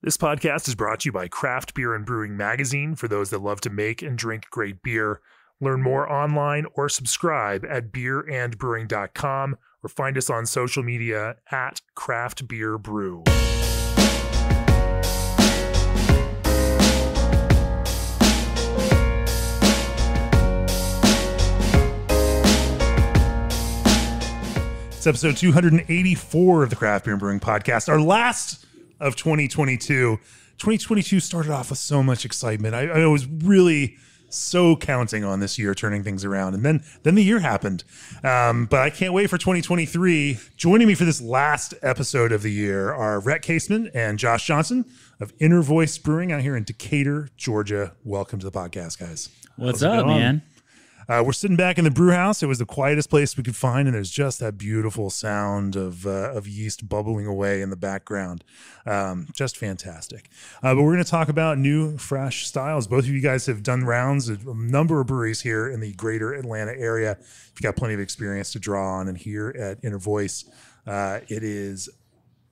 This podcast is brought to you by Craft Beer and Brewing Magazine for those that love to make and drink great beer. Learn more online or subscribe at beerandbrewing.com or find us on social media at Craft Beer Brew. It's episode 284 of the Craft Beer and Brewing Podcast, our last of 2022. 2022 started off with so much excitement. I, I was really so counting on this year turning things around, and then then the year happened. Um, but I can't wait for 2023. Joining me for this last episode of the year are Rhett Caseman and Josh Johnson of Inner Voice Brewing out here in Decatur, Georgia. Welcome to the podcast, guys. What's How's up, man? Uh, we're sitting back in the brew house. It was the quietest place we could find, and there's just that beautiful sound of uh, of yeast bubbling away in the background. Um, just fantastic. Uh, but we're going to talk about new, fresh styles. Both of you guys have done rounds at a number of breweries here in the greater Atlanta area. You've got plenty of experience to draw on, and here at Inner Voice, uh, it is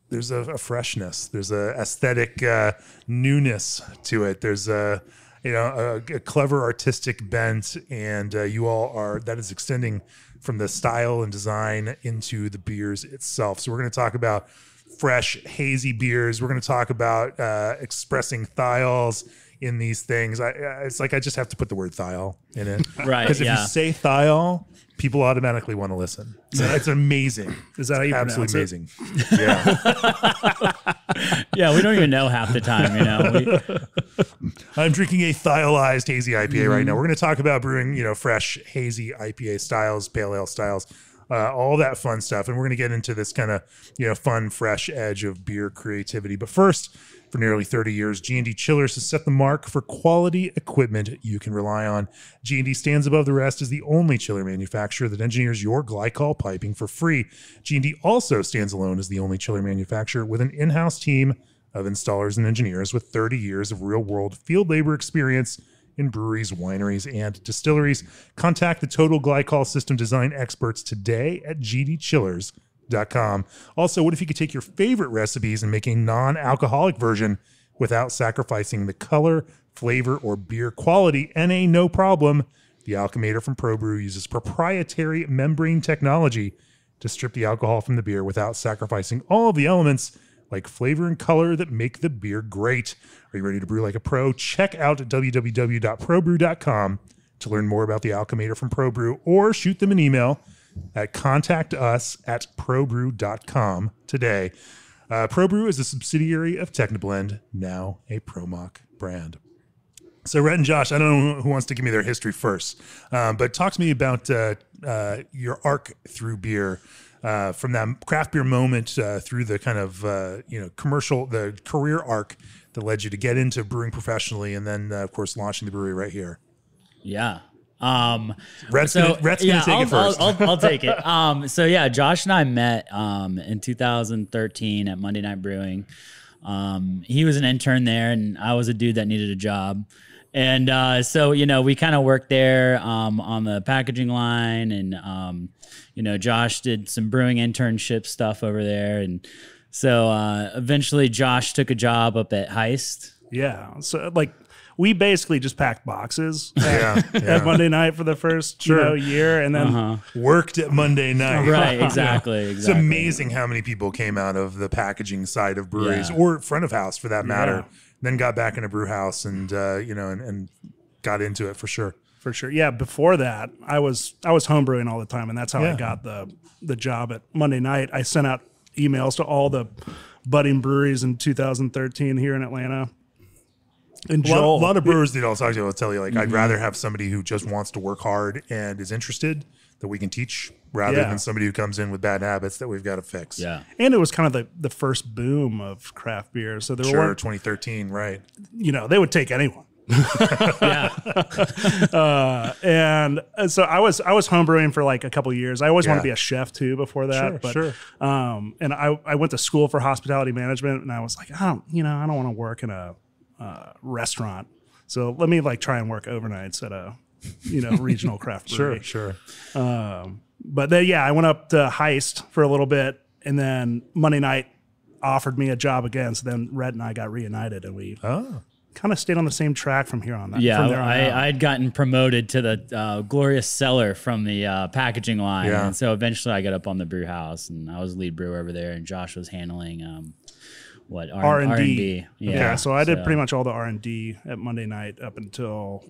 there's a, a freshness there's a aesthetic uh, newness to it there's a you know a, a clever artistic bent and uh, you all are that is extending from the style and design into the beers itself. So we're going to talk about fresh hazy beers. We're going to talk about uh, expressing thiols in these things. I, I- it's like i just have to put the word thiol in it. Right, because if yeah. you say thiol people automatically want to listen so it's amazing Is that how you absolutely pronounce it? amazing yeah Yeah, we don't even know half the time, you know. We, I'm drinking a thiolized hazy IPA right now. Mm-hmm. We're going to talk about brewing, you know, fresh hazy IPA styles, pale ale styles, uh, all that fun stuff. And we're going to get into this kind of, you know, fun, fresh edge of beer creativity. But first, for nearly 30 years, G&D Chillers has set the mark for quality equipment you can rely on. G&D stands above the rest as the only chiller manufacturer that engineers your glycol piping for free. G&D also stands alone as the only chiller manufacturer with an in-house team of installers and engineers with 30 years of real world field labor experience in breweries, wineries, and distilleries. Contact the Total Glycol System Design experts today at gdchillers.com. Also, what if you could take your favorite recipes and make a non alcoholic version without sacrificing the color, flavor, or beer quality? NA, no problem. The Alchemator from ProBrew uses proprietary membrane technology to strip the alcohol from the beer without sacrificing all of the elements like flavor and color that make the beer great. Are you ready to brew like a pro? Check out www.probrew.com to learn more about the Alchemator from ProBrew or shoot them an email at contact us at probrew.com today. Uh, ProBrew is a subsidiary of Technoblend, now a ProMach brand. So, Rhett and Josh, I don't know who wants to give me their history first, um, but talk to me about uh, uh, your arc through beer, uh, from that craft beer moment uh, through the kind of uh, you know commercial, the career arc that led you to get into brewing professionally, and then uh, of course launching the brewery right here. yeah. Um, Rhett's so gonna, yeah, gonna take I'll, it 1st I'll, I'll, I'll take it. Um, so yeah, Josh and I met um, in 2013 at Monday Night Brewing. Um, he was an intern there, and I was a dude that needed a job. And uh, so, you know, we kind of worked there um, on the packaging line, and um, you know, Josh did some brewing internship stuff over there, and so uh, eventually, Josh took a job up at Heist. Yeah. So like we basically just packed boxes yeah, at yeah. Monday night for the first you know, year, and then worked at Monday night. Right, exactly, It's exactly. amazing how many people came out of the packaging side of breweries Yeah. or front of house for that matter, Yeah. Then got back into brew house and uh, you know and, and got into it for sure. for sure. Yeah. Before that, I was I was homebrewing all the time, and that's how Yeah. I got the the job at Monday night. I sent out emails to all the budding breweries in 2013 here in Atlanta. And A lot, Joel, a lot of brewers that I'll talk to will tell you like Mm-hmm. I'd rather have somebody who just wants to work hard and is interested that we can teach rather Yeah. than somebody who comes in with bad habits that we've got to fix. Yeah. and it was kind of the the first boom of craft beer, so there Sure, were 2013, right. you know they would take anyone. Yeah. and uh, so I was I was homebrewing for like a couple years. I always wanted Yeah. to be a chef too before that. Sure, but, sure. Um, and I I went to school for hospitality management, and I was like, I don't you know I don't want to work in a uh, restaurant. So let me like try and work overnights at a you know regional craft brewery. Sure, sure. But then yeah, I went up to Heist for a little bit, and then Monday night offered me a job again. So then Rhett and I got reunited, and we Oh, kind of stayed on the same track from here on. That, Yeah, from there on I, out. I had gotten promoted to the uh, glorious cellar from the uh, packaging line, Yeah. and so eventually I got up on the brew house, and I was lead brewer over there, and Josh was handling um, what R R and R&D. D. Yeah, so I did pretty much all the R and D at Monday night up until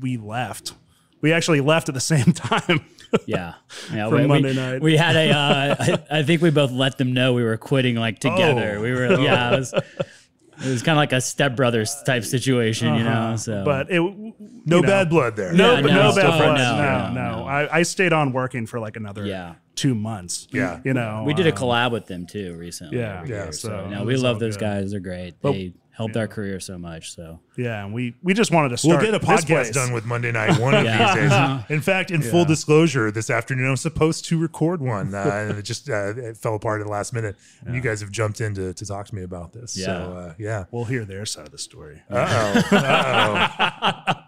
we left. We actually left at the same time. Yeah, yeah. From we, Monday we, night. we had a. Uh, I, I think we both let them know we were quitting like together. Oh. We were. Yeah, it was. It was kind of like a stepbrothers type situation, you know. So, Uh-huh. but it no know, bad blood there. No, Yeah, no, no, bad fun. blood. No, No, no, no. no. I, I stayed on working for like another Yeah. two months. Yeah. you know, we did a um, collab with them too recently. Yeah, yeah, here. so So, no, we love those good. guys. They're great. They helped our career so much. So Yeah, and we we just wanted to We'll get a podcast done with Monday Night one of Yeah. these Uh-huh. days. In fact, in full disclosure, this afternoon I'm supposed to record one, uh, and it just uh, it fell apart at the last minute. And you guys have jumped in to, to talk to me about this. So Yeah. uh, yeah. We'll hear their side of the story. Uh oh.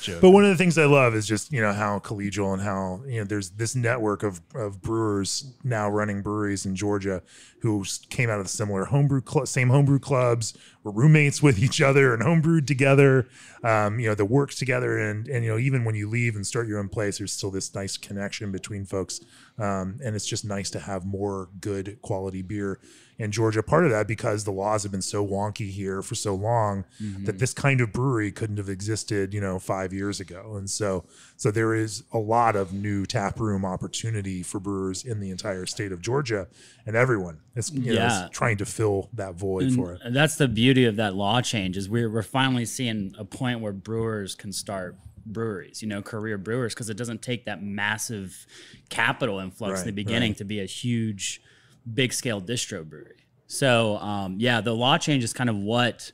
Joke. But one of the things I love is just you know how collegial and how you know there's this network of, of brewers now running breweries in Georgia who came out of the similar homebrew cl- same homebrew clubs, were roommates with each other and homebrewed together. Um, you know, that worked together and and you know even when you leave and start your own place, there's still this nice connection between folks. Um, and it's just nice to have more good quality beer in Georgia. Part of that because the laws have been so wonky here for so long that mm-hmm. this kind of brewery couldn't have existed, you know, five years ago. And so, so there is a lot of new tap room opportunity for brewers in the entire state of Georgia, and everyone is, you know, Yeah. is trying to fill that void for it. And that's the beauty of that law change is we're we're finally seeing a point where brewers can start breweries, you know, career brewers, because it doesn't take that massive capital influx in the beginning right. to be a huge, big scale distro brewery. So um, yeah, the law change is kind of what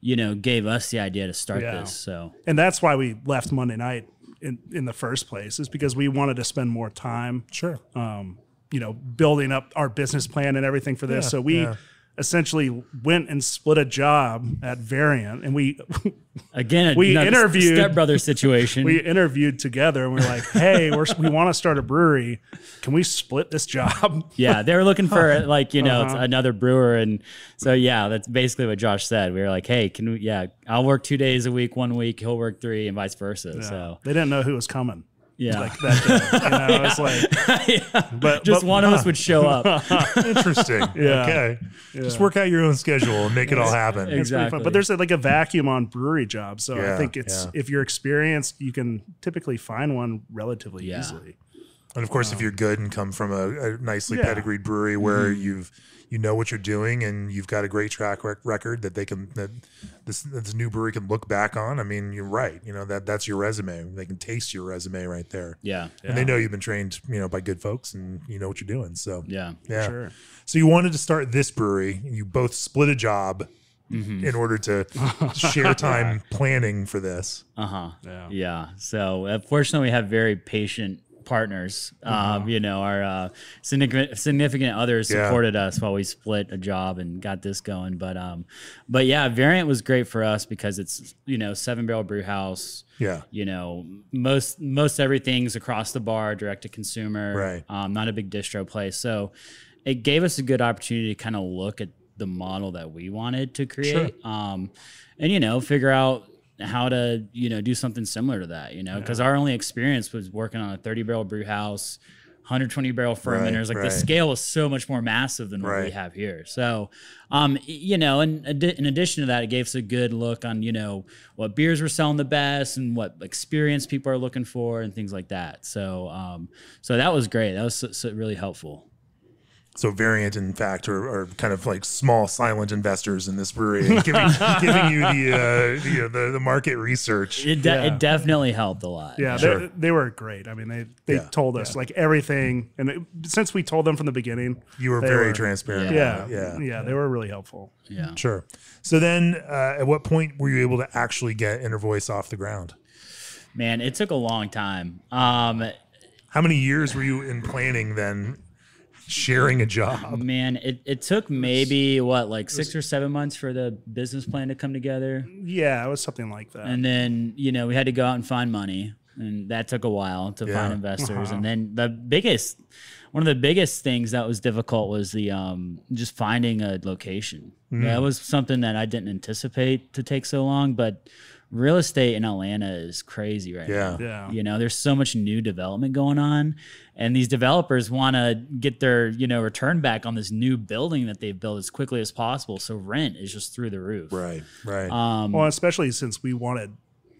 you know gave us the idea to start Yeah. this. So and that's why we left Monday night in in the first place is because we wanted to spend more time, Sure. um, you know, building up our business plan and everything for this. Yeah, so we. yeah. Essentially, went and split a job at Variant, and we again, We interviewed- stepbrother situation. we interviewed together, and we are like, "Hey, we're, we want to start a brewery. Can we split this job?" Yeah, they were looking for like you know Uh-huh. another brewer, and so yeah, that's basically what Josh said. We were like, hey, can we? Yeah, I'll work two days a week, one week he'll work three, and vice versa. So they didn't know who was coming. Yeah, Like that, day. you know, it's like, but just but- one of us would show up. Interesting. Yeah. Okay. Just work out your own schedule and make it all happen. Exactly. fun. But there's like a vacuum on brewery jobs. So Yeah, I think it's yeah. if you're experienced, you can typically find one relatively Yeah. easily. And of course, if you're good and come from a, a nicely Yeah. pedigreed brewery where you've you know what you're doing and you've got a great track rec- record that they can that this this new brewery can look back on. I mean, you're right. You know that that's your resume. They can taste your resume right there, Yeah, and they know you've been trained, you know, by good folks and you know what you're doing. So yeah, yeah. Sure. So you wanted to start this brewery. You both split a job Mm-hmm. in order to share time planning for this. uh huh, Yeah. yeah. So uh, fortunately, we have very patient partners. Um, you know, our uh, significant significant others Yeah. supported us while we split a job and got this going. But um, but yeah, Variant was great for us because it's you know seven barrel brew house. Yeah. you know most most everything's across the bar direct to consumer Right. um, not a big distro place so it gave us a good opportunity to kind of look at the model that we wanted to create um, and you know figure out how to you know do something similar to that you know because our only experience was working on a 30 barrel brew house 120 barrel fermenters like right. the scale is so much more massive than what we have here. So um you know and in addition to that it gave us a good look on you know what beers were selling the best and what experience people are looking for and things like that. So um so that was great. That was so, so really helpful So Variant, in fact, are, are kind of like small silent investors in this brewery, and giving, giving you the, uh, the, the the market research. it, de- Yeah. it definitely helped a lot Yeah, Sure. they, they were great. I mean, they they Yeah, told us like everything, and it, since we told them from the beginning, You were very were- transparent. Yeah, about it. yeah, yeah, They were really helpful. yeah Sure. So then, uh, at what point were you able to actually get Inner Voice off the ground? man it took a long time um How many years were you in planning then, sharing a job? man it, it took maybe what like six or seven months for the business plan to come together Yeah, it was something like that. and then you know we had to go out and find money and that took a while to Yeah. find investors. Uh-huh. And then the biggest, one of the biggest things that was difficult was the um, just finding a location. Mm. That was something that I didn't anticipate to take so long, but real estate in Atlanta is crazy right Yeah. now. Yeah. You know, there's so much new development going on, and these developers want to get their you know return back on this new building that they've built as quickly as possible. So rent is just through the roof. Right. Right. Um, Well, especially since we wanted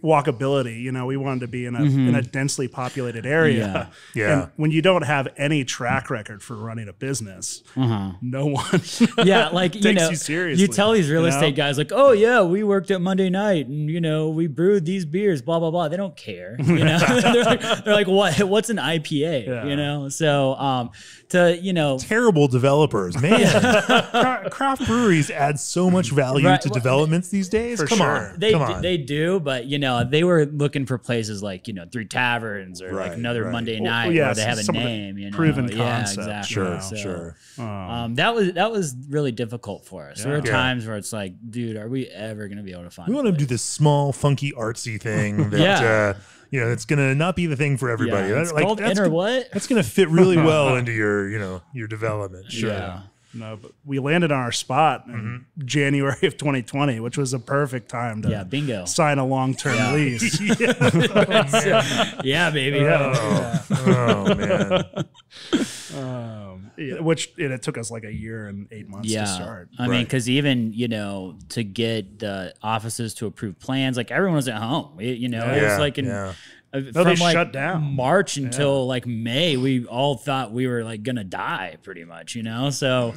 walkability, you know, we wanted to be in a in a densely populated area. Mm-hmm. Yeah. Yeah. And when you don't have any track record for running a business, no one yeah, like you takes know, you seriously, tell these real you estate guys like, "Oh yeah, we worked at Monday night, and you know, we brewed these beers, blah blah blah." They don't care, you know. they're, like, they're like, "What? What's an IPA?" Yeah. You know. So, um, to you know, Terrible developers, man. Craft breweries add so much value Right, to well, developments these days. For Come sure. on, they come d- on. they do, but you know, they were looking for places like you know, Three Taverns or Right, like another right. Monday Well, night yeah, where they have a some of the name. You know, proven yeah, concept, exactly. sure, So, sure. Um, that was that was really difficult for us. There were Yeah. times where it's like, dude, are we ever gonna be able to find? We want to do this small, funky, artsy thing that Yeah. uh, you know that's gonna not be the thing for everybody. Yeah, That- it's like, called that's inner go- what? That's gonna fit really well into your you know your development. Sure. Yeah. No, but we landed on our spot in January of 2020, which was a perfect time to Yeah, bingo. sign a long-term lease. yeah, baby. Oh, oh man. um, yeah, which and it took us like a year and eight months Yeah, to start. I mean, because even you know to get the offices to approve plans, like everyone was at home. It- you know, it was like in yeah. uh, they from like shut down. March until like May. We all thought we were like gonna die, pretty much. You know, so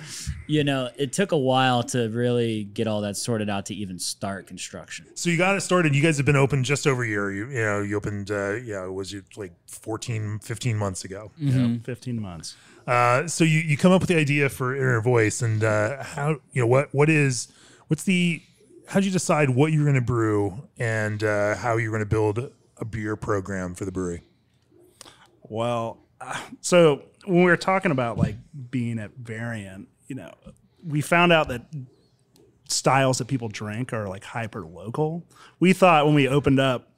you know it took a while to really get all that sorted out to even start construction. So you got it started. You guys have been open just over a year. You, you know, you opened, uh, yeah, was it like 14, 15 months ago? Mm-hmm. 15 months. Uh, so you, you come up with the idea for Inner Voice, and uh, how you know what what is what's the how'd you decide what you're going to brew and uh, how you're going to build a beer program for the brewery? Well, uh, so when we were talking about like being at Variant, you know, we found out that styles that people drink are like hyper local. We thought when we opened up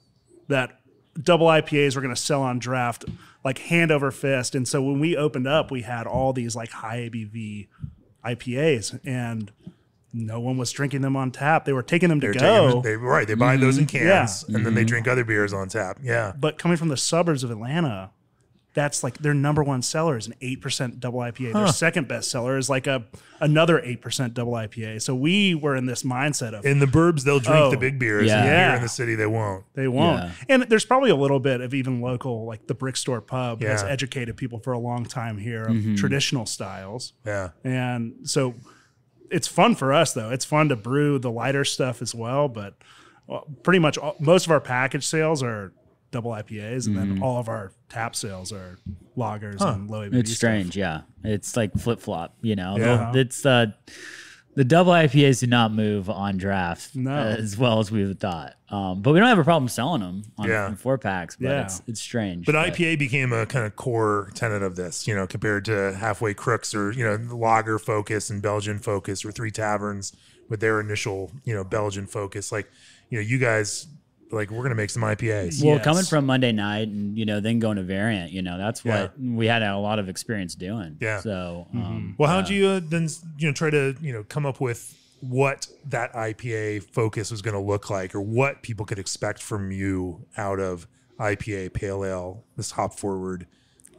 that double IPAs were going to sell on draft like hand over fist. And so when we opened up, we had all these like high ABV IPAs and no one was drinking them on tap. They were taking them to They're go. taking- they, right, they buy those in Mm-hmm. cans, and then they drink other beers on tap. Yeah, but coming from the suburbs of Atlanta, that's like their number one seller is an eight percent double IPA. Their second best seller is like a another eight percent double IPA. So we were in this mindset of in the burbs they'll drink Oh, the big beers, yeah. and here Yeah. in the city they won't. they won't. Yeah. And there's probably a little bit of even local, like the brick store pub has educated people for a long time here of traditional styles. Yeah, And so it's fun for us though. It's fun to brew the lighter stuff as well, but pretty much all, most of our package sales are double IPAs, and then all of our tap sales are lagers and low ABV. It's stuff. strange, yeah. It's like flip flop, you know. Yeah. It's uh, the double IPAs do not move on draft No. as well as we would thought. Um, but we don't have a problem selling them on Yeah. four packs. But Yeah. it's it's strange. But IPA became a kind of core tenet of this, you know, compared to halfway crooks or you know lager focus and Belgian focus or three taverns with their initial you know Belgian focus. Like you know, you guys like we're gonna make some IPAs. Well, Yes. coming from Monday night and you know then going to variant, you know that's what we had a lot of experience doing. Yeah. So um, Well, how'd you uh, then you know try to you know come up with what that IPA focus was going to look like, or what people could expect from you out of IPA Pale Ale, this hop forward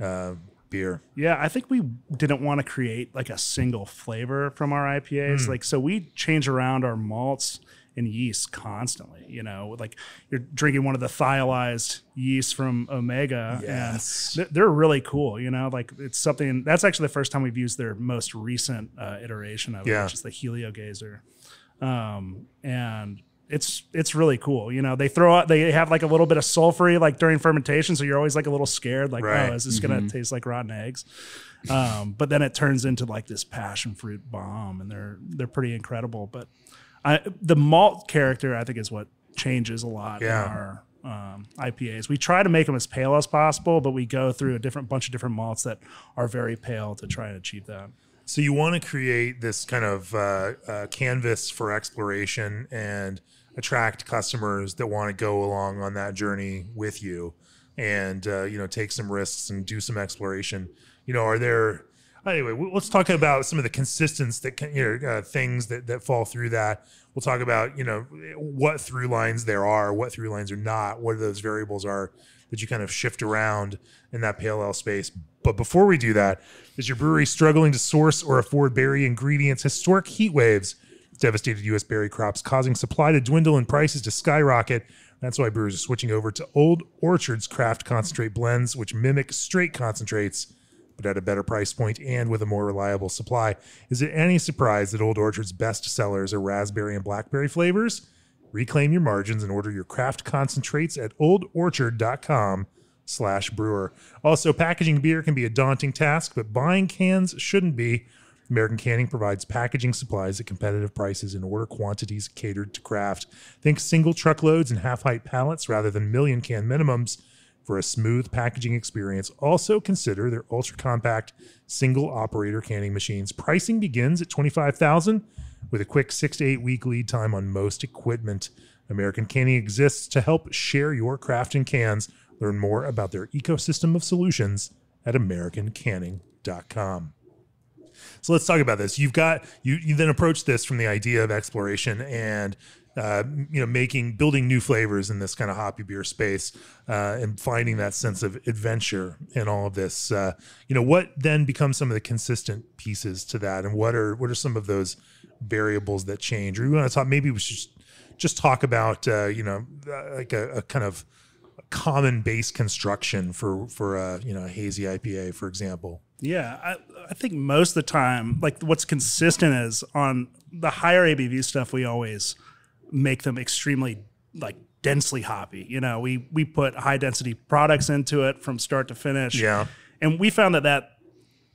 uh, beer? Yeah, I think we didn't want to create like a single flavor from our IPAs. Hmm. Like, so we change around our malts and yeast constantly. You know, like you're drinking one of the thiolized yeasts from Omega, Yes. and they're really cool. You know, like it's something that's actually the first time we've used their most recent uh, iteration of Yeah. it, which is the Helio Gazer. Um, and it's it's really cool. You know, they throw out they have like a little bit of sulfury like during fermentation, so you're always like a little scared, like, Right. oh, is this gonna taste like rotten eggs? Um, but then it turns into like this passion fruit bomb, and they're they're pretty incredible. But I, the malt character, I think, is what changes a lot Yeah. in our um, IPAs. We try to make them as pale as possible, but we go through a different bunch of different malts that are very pale to try and achieve that. So you want to create this kind of uh, uh, canvas for exploration and attract customers that want to go along on that journey with you. and uh, you know take some risks and do some exploration. You know, are there anyway? Let's talk about some of the consistence that can, you know uh, things that that fall through that. We'll talk about you know what through lines there are, what through lines are not, what those variables are that you kind of shift around in that pale ale space. But before we do that, is your brewery struggling to source or afford berry ingredients? Historic heat waves devastated U.S. berry crops, causing supply to dwindle and prices to skyrocket. That's why brewers are switching over to Old Orchard's craft concentrate blends, which mimic straight concentrates, but at a better price point and with a more reliable supply. Is it any surprise that Old Orchard's best sellers are raspberry and blackberry flavors? Reclaim your margins and order your craft concentrates at oldorchard.com slash brewer. Also, packaging beer can be a daunting task, but buying cans shouldn't be. American Canning provides packaging supplies at competitive prices in order quantities catered to craft. Think single truckloads and half height pallets rather than million can minimums. For a smooth packaging experience, also consider their ultra compact single operator canning machines. Pricing begins at 25000 with a quick six to eight week lead time on most equipment. American Canning exists to help share your craft in cans. Learn more about their ecosystem of solutions at AmericanCanning.com. So let's talk about this. You've got you you then approach this from the idea of exploration and uh, you know making building new flavors in this kind of hoppy beer space uh, and finding that sense of adventure in all of this. Uh, you know what then becomes some of the consistent pieces to that, and what are what are some of those variables that change? Or you want to talk? Maybe we should just, talk about uh, you know uh, like a, a kind of common base construction for for a you know a hazy IPA, for example. Yeah, I, I think most of the time, like what's consistent is on the higher ABV stuff, we always make them extremely like densely hoppy. You know, we we put high density products into it from start to finish. Yeah. and we found that that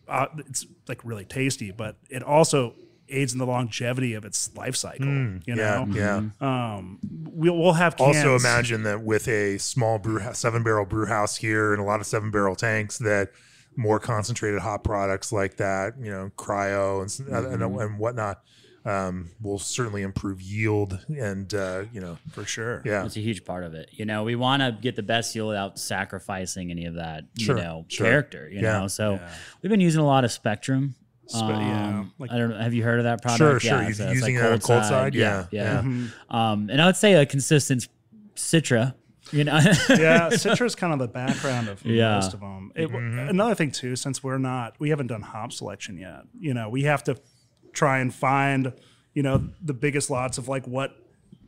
uh, it's like really tasty, but it also aids in the longevity of its life cycle. you know, yeah. um, we'll we'll have cans. Also, imagine that with a small brew seven barrel brew house here and a lot of seven barrel tanks, that more concentrated hop products like that, you know, cryo and s- and, and whatnot, um, will certainly improve yield and uh, you know, for sure. yeah, it's a huge part of it. You know, we want to get the best yield without sacrificing any of that, Sure, you know, sure. character, you Yeah, know. So we've been using a lot of Spectrum. Spe- yeah, Um, like- I don't know. Have you heard of that product? Sure, sure. Yeah, You- so it's using it on cold side? Yeah, yeah. yeah. Um, and I would say a consistent Citra. You know, yeah, Citra is kind of the background of Yeah. most of them. It, Mm-hmm. Another thing too, since we're not, we haven't done hop selection yet. You know, we have to try and find, you know, the biggest lots of like what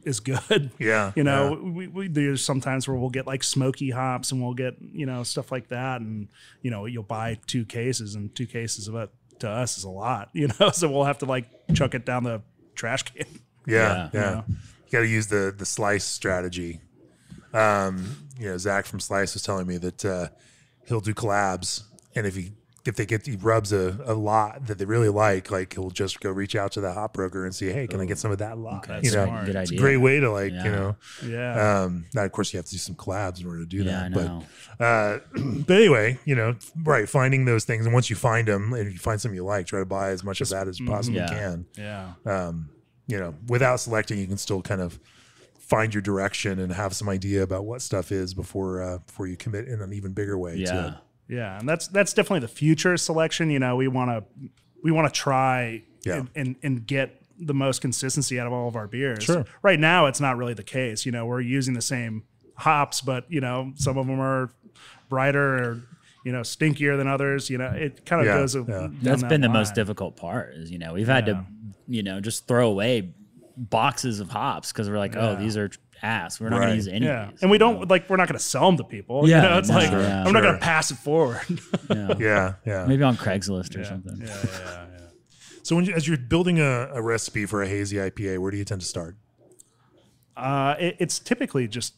is good. Yeah, You know, we, we there's sometimes where we'll get like smoky hops and we'll get you know stuff like that, and you know you'll buy two cases and two cases of it to us is a lot. You know, so we'll have to like chuck it down the trash can. yeah, yeah. Yeah. You got to use the the slice strategy. Um, you know, Zach from Slice was telling me that uh, he'll do collabs, and if he if they get he rubs a, a lot that they really like, like he'll just go reach out to the hop broker and say, "Hey, can I get some of that lot?" That's you know, smart. Good it's a great way to like you know. Yeah. Um, now, of course, you have to do some collabs in order to do yeah, I that. know. But uh, but anyway, you know, right, finding those things, and once you find them, and you find something you like, try to buy as much of that as you possibly Yeah. can. yeah. Um, you know, without selecting, you can still kind of find your direction and have some idea about what stuff is before uh, before you commit in an even bigger way. yeah. To, Yeah, and that's that's definitely the future selection. You know, we want to we want to try Yeah. and, and and get the most consistency out of all of our beers. Sure. Right now, it's not really the case. You know, we're using the same hops, but you know, some of them are brighter or you know stinkier than others. You know, it kind of Yeah, goes. yeah. down That's that been the line. most difficult part. Is you know we've had Yeah. to, you know, just throw away boxes of hops because we're like, oh, these are ass. We're not Right. going to use any. Yeah, of these. and we don't like we're not going to sell them to people. Yeah, you know, it's no, like yeah. I'm not going to pass it forward. Yeah. yeah, yeah. Maybe on Craigslist or something. yeah, yeah, yeah. So when you, as you're building a, a recipe for a hazy IPA, where do you tend to start? Uh, it, it's typically just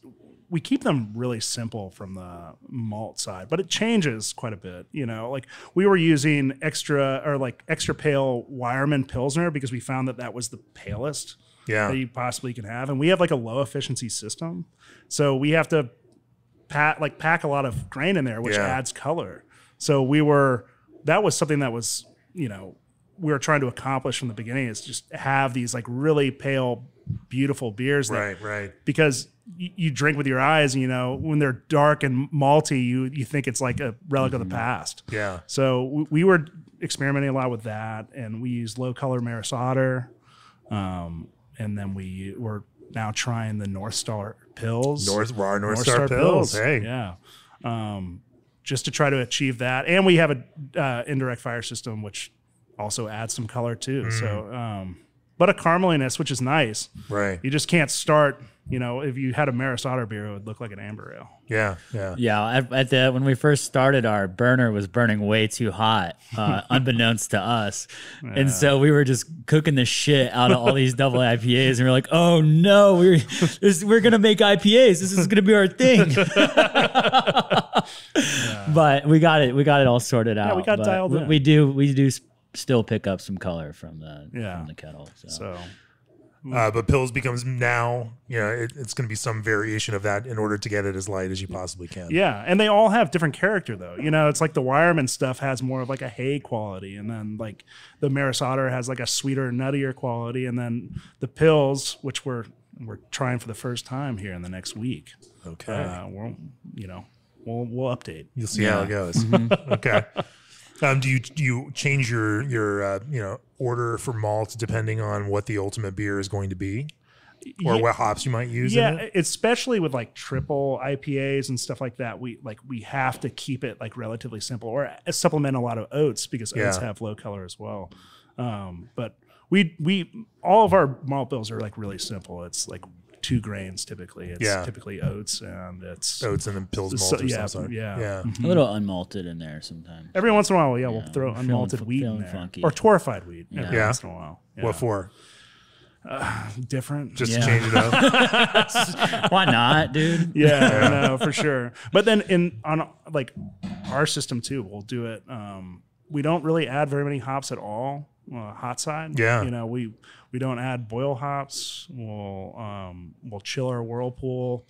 we keep them really simple from the malt side, but it changes quite a bit. You know, like we were using extra or like extra pale Weyermann Pilsner because we found that that was the palest Yeah, that you possibly can have, and we have like a low efficiency system, so we have to pack like pack a lot of grain in there, which Yeah. adds color. So we were that was something that was you know we were trying to accomplish from the beginning is just have these like really pale beautiful beers that Right, right. because you drink with your eyes, you know, when they're dark and malty, you you think it's like a relic of the past. Yeah. So w- we were experimenting a lot with that, and we used low color Maris Otter, um, and then we were now trying the North Star Pils. North Raw North, Star, Pils. Hey. yeah, um, just to try to achieve that, and we have a uh, indirect fire system, which also adds some color too. Mm. So, um, but a carameliness, which is nice. Right. You just can't start. You know, if you had a Maris Otter beer, it would look like an amber ale. Yeah. Yeah. Yeah, at, at the when we first started, our burner was burning way too hot, uh, unbeknownst to us, and so we were just cooking the shit out of all these double IPAs, and we are like, "Oh no, we're this, we're gonna make IPAs. This is gonna be our thing." But we got it. We got it all sorted out. we got But dialed we, in. we do. We do s- still pick up some color from the Yeah. from the kettle. So. So Uh, but Pils becomes now, you know, it, it's going to be some variation of that in order to get it as light as you possibly can. yeah, and they all have different character though. You know, it's like the Weyermann stuff has more of like a hay quality, and then like the Maris Otter has like a sweeter, nuttier quality, and then the Pils, which we're we're trying for the first time here in the next week. Okay. Uh, we'll you know we'll we'll update. You'll see how it goes. okay. Um, do you do you change your your uh, you know order for malt depending on what the ultimate beer is going to be, or Ye- what hops you might use? yeah in it? especially with like triple ipas and stuff like that we like we have to keep it like relatively simple or supplement a lot of oats because oats have low color as well um but we we all of our malt bills are like really simple it's like two grains typically it's Yeah. typically oats and it's oats and then Pils So- malt or yeah, some sort. yeah. yeah. a little unmalted in there sometimes. every once in a while yeah, we'll throw feeling unmalted fu- wheat in there funky. or torrefied wheat every Yeah. once in a while yeah. What for? different Just Yeah. to change it up. Why not, dude? yeah, no, for sure. But then in on like our system too, we'll do it. Um, we don't really add very many hops at all. Uh, hot side, Yeah. You know, we we don't add boil hops. We'll um, we'll chill our whirlpool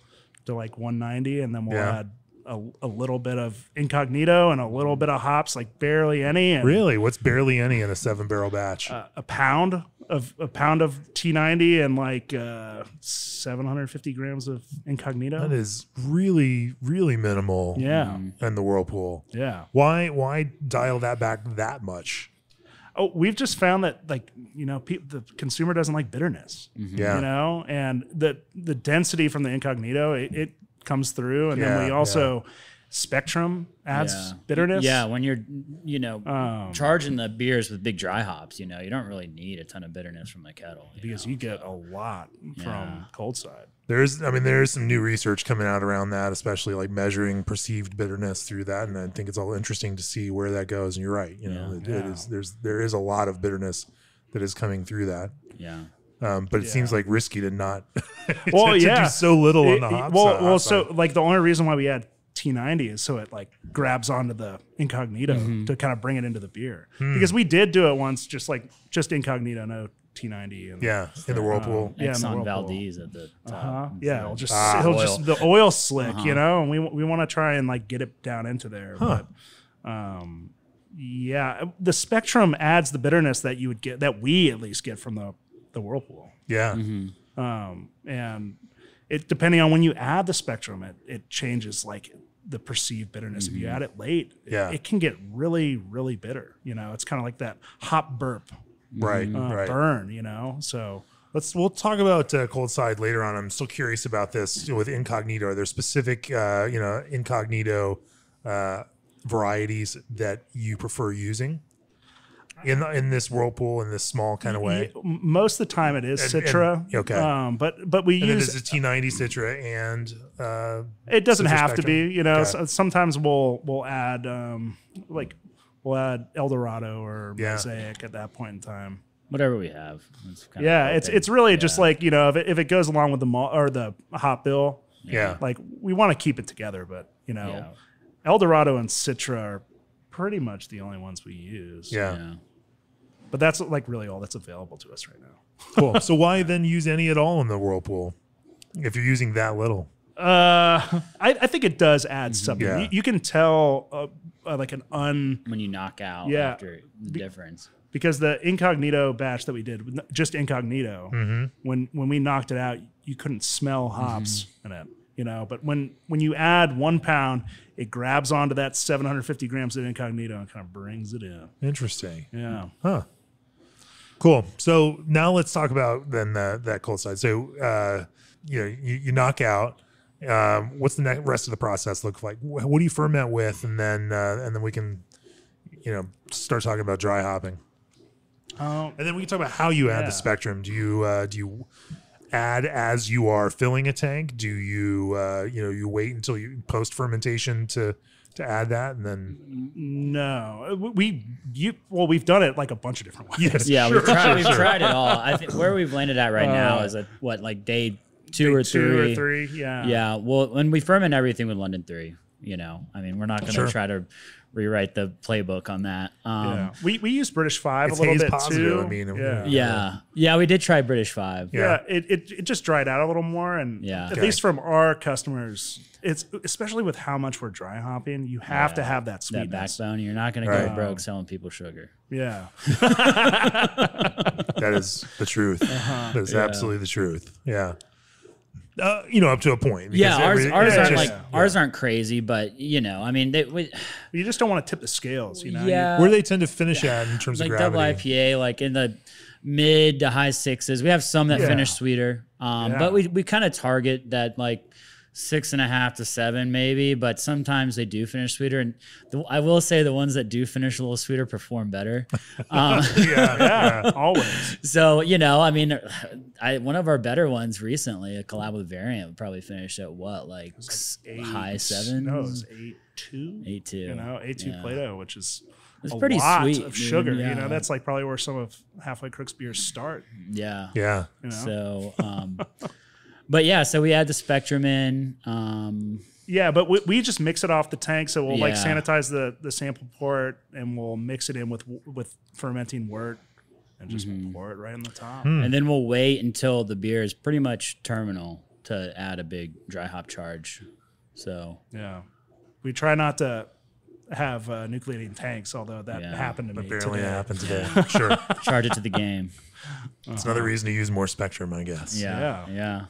to like 190, and then we'll Yeah. add a, a little bit of incognito and a little bit of hops, like barely any, and really? What's barely any in a seven barrel batch? uh, a pound of a pound of T90 and like uh, 750 grams of incognito. that is really really minimal. yeah, In the whirlpool. yeah. Why why dial that back that much? Oh, we've just found that like you know pe- the consumer doesn't like bitterness. Mm-hmm. Yeah. You know, and the the density from the incognito it, it comes through, and Yeah, then we also spectrum adds Yeah. bitterness. Yeah, when you're, you know, Um, charging the beers with big dry hops, you know, you don't really need a ton of bitterness from the kettle. you because know? you get a lot Yeah. from cold side. There's, I mean, there's some new research coming out around that, especially like measuring perceived bitterness through that, and I think it's all interesting to see where that goes. And you're right, you know, Yeah. it, it Yeah. is there's there is a lot of bitterness that is coming through that, yeah. um, but it seems like risky to not. Well, to, to yeah. do so little on the it- hop well, side- well, hop so side. like the only reason why we add T90 is so it like grabs onto the incognito Mm-hmm. to kind of bring it into the beer. Hmm. Because we did do it once, just like just incognito, no T90. And, yeah, in the whirlpool. Yeah, in the Exxon. Valdez at the top. Uh-huh. Yeah, it'll just Ah, he'll oil. just the oil slick, you know, and we we want to try and like get it down into there. But um yeah, the spectrum adds the bitterness that you would get that we at least get from the the whirlpool. yeah, Mm-hmm. Um and it depending on when you add the spectrum, it it changes like the perceived bitterness. If you add it late, it- Yeah. it, can get really, really bitter. You know, it's kind of like that hop burp right, uh, right. burn, you know. So Let's we'll talk about uh, cold side later on. I'm still curious about this with incognito. Are there specific uh, you know incognito uh, varieties that you prefer using in the, in this whirlpool in this small kind of way? Most of the time it is And- and- Citra. okay. Um, but but we And use there's a T90 Citra and uh, it doesn't Citra have to be. You know, Okay. so- sometimes we'll we'll add um, like we'll add Eldorado or Yeah. Mosaic at that point in time. Whatever we have. It's kinda Yeah, it's open. it's really just like you know if it, if it goes along with the malt or the hot bill, yeah. like we want to keep it together. But you know, Yeah. Eldorado and Citra are pretty much the only ones we use. yeah, Yeah. But that's like really all that's available to us right now. cool. So why then use any at all in the whirlpool if you're using that little? Uh, I, I think it does add something. Yeah. You, you can tell uh, uh, like an un When you knock out Yeah. after the difference. because the incognito batch that we did, just incognito, Mm-hmm. when when we knocked it out, you couldn't smell hops Mm-hmm. in it. You know, but when when you add one pound, it grabs onto that 750 grams of incognito and kind of brings it in. Interesting. Yeah. Huh. Cool. So now let's talk about then the, that cold side. So uh, you know you, you knock out. Um, what's the next rest of the process look like? What do you ferment with, and then uh, and then we can you know start talking about dry hopping, Um, and then we can talk about how you add Yeah. the spectrum. Do you uh, do you add as you are filling a tank? Do you uh, you know you wait until you post fermentation to to add that, and then no, we you well we've done it like a bunch of different ways. yes, Yeah, sure, we've tried. sure, we've tried it all. I think where we've landed at right now Uh, is at what like day two or two three. or three. Yeah. Yeah. Well, when we ferment everything with London three, you know, I mean, we're not going to Sure. try to rewrite the playbook on that. Um, Yeah. We we use British five It's a little haze bit positive, too. I mean, yeah. yeah. Yeah. We did try British five. Yeah. Yeah, it, it, it just dried out a little more, and Yeah. at Okay. least from our customers, it's especially with how much we're dry hopping, you have to have that That backbone. You're not going to Right. go broke selling people sugar. Yeah, That is the truth. Uh-huh. That is Yeah. absolutely the truth. Yeah. Uh, you know, up to a point. Yeah, ours every- ours yeah, aren't just- like ours aren't crazy, but you know, I mean, they, we, you just don't want to tip the scales, you know. You- yeah, Where they tend to finish at in terms like of double gravity? IPA, like in the mid to high sixes. We have some that Yeah. finish sweeter, um, Yeah. but we we kind of target that like six and a half to seven maybe. But sometimes they do finish sweeter, and the, I will say the ones that do finish a little sweeter perform better. Um, yeah, yeah, always. so you know, I mean, I one of our better ones recently, a collab with Variant, probably finished at what like, s- Eight- high sevens, No, it was eight two. eight two. You know, eight two Yeah. Play-Doh, which is It's a pretty lot sweet, of dude, sugar. You know, that's like probably where some of Halfway Crooks beers start. Yeah. yeah. You know, So, um, but yeah, so we add the spectrum in. Um, Yeah, but we, we just mix it off the tank. So we'll like sanitize the, the sample port and we'll mix it in with with fermenting wort and just Mm-hmm. pour it right on the top. Hmm. and then we'll wait until the beer is pretty much terminal to add a big dry hop charge. So, Yeah, we try not to have uh, nucleating tanks, although that Yeah. happened to me Apparently today. it happened today. Sure. charge it to the game. It's another reason to use more spectrum, I guess. Yeah. Yeah. Yeah.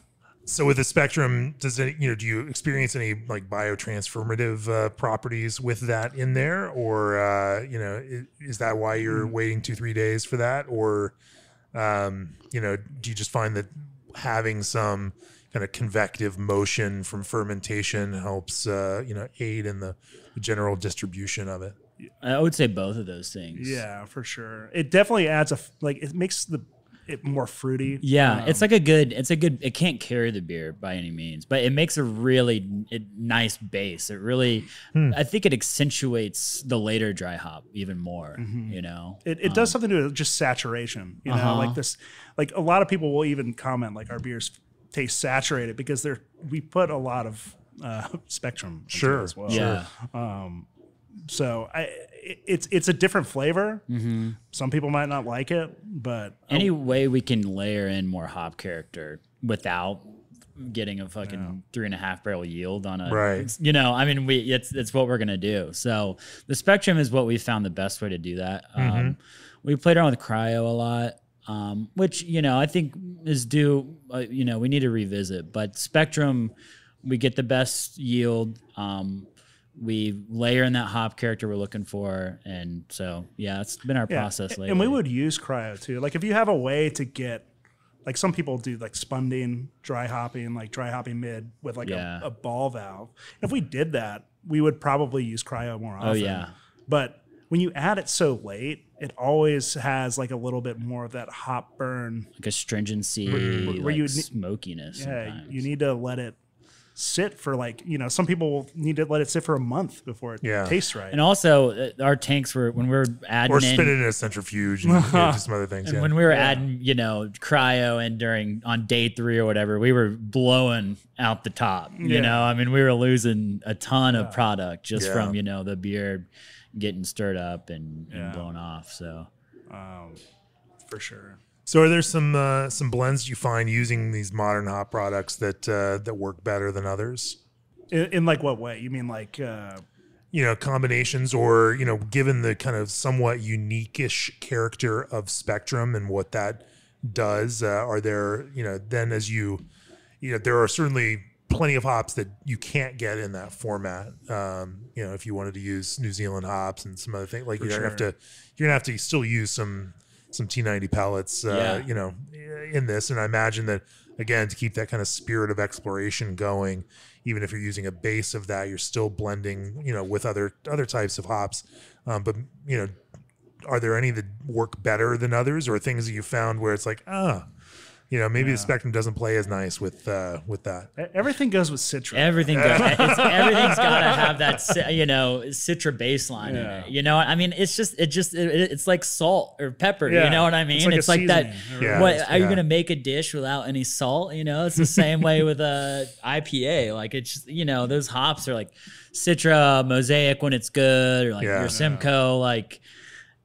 So with the spectrum, does it, you know, do you experience any like biotransformative uh, properties with that in there, or uh, you know, is, is that why you're Hmm. waiting two three days for that, or um, you know, do you just find that having some kind of convective motion from fermentation helps uh, you know aid in the, the general distribution of it? I would say both of those things. Yeah, for sure. It definitely adds a like it makes the it more fruity. Yeah, Um, it's like a good. It's a good. It can't carry the beer by any means, but it makes a really it, nice base. It really, Hmm. I think it accentuates the later dry hop even more. Mm-hmm. You know, It, it does something to just saturation, you know, Uh-huh. like this. Like a lot of people will even comment like our beers taste saturated because they're we put a lot of uh, spectrum Sure, as well. yeah, So I, it, it's it's a different flavor. Mm-hmm. Some people might not like it, but any way we can layer in more hop character without getting a fucking three and a half barrel yield on a Right. you know i mean we it's it's what we're gonna do so the spectrum is what we found the best way to do that um we played around with cryo a lot um which you know i think is due uh, you know we need to revisit but spectrum we get the best yield um we layer in that hop character we're looking for and so yeah it's been our Yeah. process lately And we would use cryo too. Like if you have a way to get like some people do like spunding, dry hopping, like dry hopping mid with like Yeah. a, a ball valve. If we did that, we would probably use cryo more oh, often. Oh, yeah. But when you add it so late, it always has like a little bit more of that hop burn. like astringency, where like you ne- smokiness. Yeah, sometimes. you need to let it sit for like, you know, some people need to let it sit for a month before it Yeah. tastes right. And also, uh, our tanks were when we were adding Or in, spin it in a centrifuge and you know, some other things. and Yeah. when we were adding, you know, cryo and during on day three or whatever, we were blowing out the top. You Yeah. know, I mean, we were losing a ton of product just Yeah. from you know the beer getting stirred up and, and blown off. So um, for sure. So, are there some uh, some blends you find using these modern hop products that uh, that work better than others? In, in like what way? You mean like uh, you know combinations or you know given the kind of somewhat unique-ish character of spectrum and what that does uh, are there you know then as you you know there are certainly plenty of hops that you can't get in that format um, you know if you wanted to use new zealand hops and some other things like you're gonna have to you're gonna have to still use some some t90 pellets uh, Yeah. you know in this and i imagine that again to keep that kind of spirit of exploration going even if you're using a base of that you're still blending you know with other other types of hops um, but you know are there any that work better than others or things that you found where it's like ah you know maybe the spectrum doesn't play as nice with uh with that Everything goes with Citra. Everything goes. everything's got to have that, you know, Citra baseline in it. You know, I mean, it's just, it just, it, it's like salt or pepper. Yeah. You know what I mean? It's like a that. Yeah, what it's- are you gonna make a dish without any salt? You know, it's the same way with a IPA. Like it's, just, you know, those hops are like Citra, Mosaic when it's good, or like Yeah. your Simcoe, like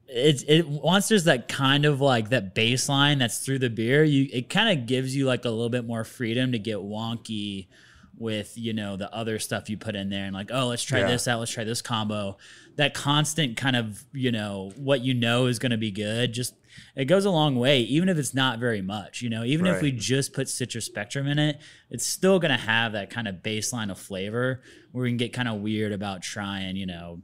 it's it once there's that kind of like that baseline that's through the beer you it kind of gives you like a little bit more freedom to get wonky with you know the other stuff you put in there and like oh let's try Yeah. this out let's try this combo. That constant kind of you know what you know is going to be good just it goes a long way even if it's not very much you know? Even if we just put Citra spectrum in it it's still going to have that kind of baseline of flavor where we can get kind of weird about trying you know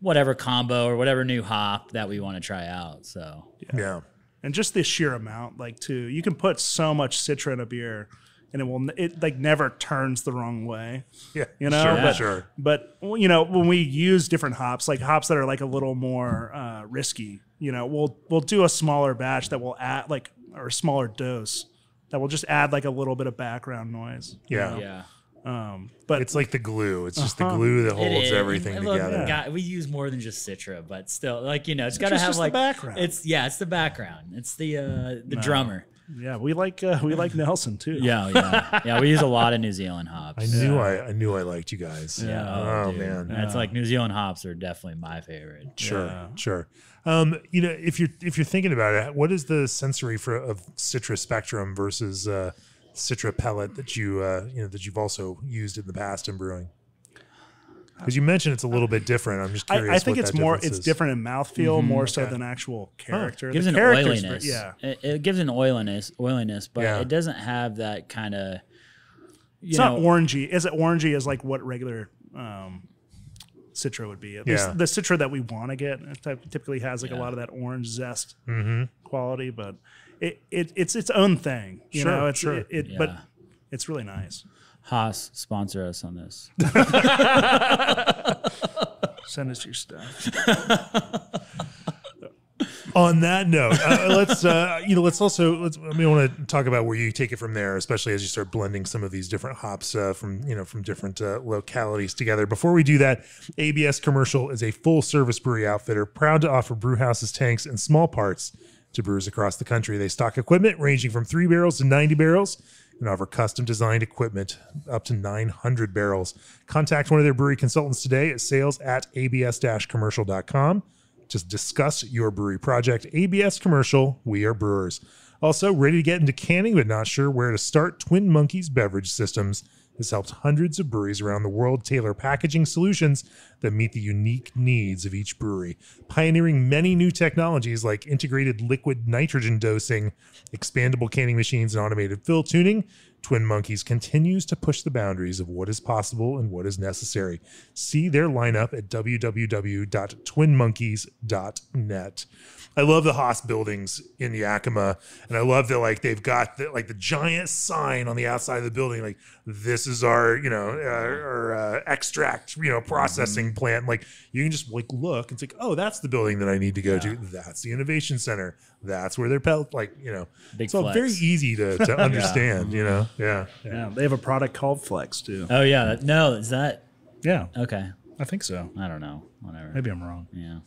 whatever combo or whatever new hop that we want to try out. So yeah and just the sheer amount like too you can put so much citra in a beer and it will it like never turns the wrong way yeah you know sure, but, sure but you know when we use different hops like hops that are like a little more uh, risky you know we'll we'll do a smaller batch that will add like or a smaller dose that will just add like a little bit of background noise you Yeah. know? yeah, um but it's like the glue it's just the Uh-huh. glue that holds everything And look, together God, we use more than just Citra, but still, like you know, it's got to have just the like background. It's yeah, it's the background. It's the uh the drummer. yeah we like uh, we like nelson too Yeah, yeah, yeah. We use a lot of New Zealand hops. i knew i i knew i liked you guys Yeah. oh, dude. man And It's like New Zealand hops are definitely my favorite. Sure, Yeah. sure. Um, you know, if you're if you're thinking about it, what is the sensory for of Citra Spectrum versus uh, Citra Pellet that you uh, you know that you've also used in the past in brewing? Because you mentioned it's a little bit different. I'm just curious. I, I think what it's that more it's is. different in mouthfeel more so okay. than actual character It gives The an oiliness. yeah It, it gives an oiliness, oiliness, but Yeah. it doesn't have that kind of. It's know, not orangey. Is it orangey Is like what regular um, Citra would be? At Yeah. least the Citra that we want to get typically has like a lot of that orange zest Mm-hmm. quality, but it, it it's its own thing. You Sure, know, it's sure. it, it Yeah. but it's really nice. Haas sponsor us on this. Send us your stuff. On that note, uh, let's uh, you know let's also let's I mean, want to talk about where you take it from there, especially as you start blending some of these different hops uh, from you know from different uh, localities together. Before we do that, ABS Commercial is a full service brewery outfitter, proud to offer brew houses, tanks, and small parts to brewers across the country. They stock equipment ranging from three barrels to ninety barrels. And offer custom designed equipment up to 900 barrels. Contact one of their brewery consultants today at sales at abs-commercial.com to discuss your brewery project. ABS Commercial, we are brewers. Also, ready to get into canning but not sure where to start? Twin Monkeys Beverage Systems has helped hundreds of breweries around the world tailor packaging solutions that meet the unique needs of each brewery, pioneering many new technologies like integrated liquid nitrogen dosing, expandable canning machines, and automated fill tuning. Twin Monkeys continues to push the boundaries of what is possible and what is necessary. See their lineup at www.twinmonkeys.net. I love the Haas buildings in Yakima, and I love that like they've got the, like the giant sign on the outside of the building, like this is our you know uh, our uh, extract you know processing plant. Like you can just like look, it's like oh that's the building that I need to go to. That's the innovation center. That's where they're pel- like you know. Big it's all flex. very easy to, to understand. You know, yeah. yeah. Yeah, they have a product called Flex too. Oh yeah, that, no, is that Yeah, okay? I think so. I don't know. Whatever. Maybe I'm wrong. Yeah.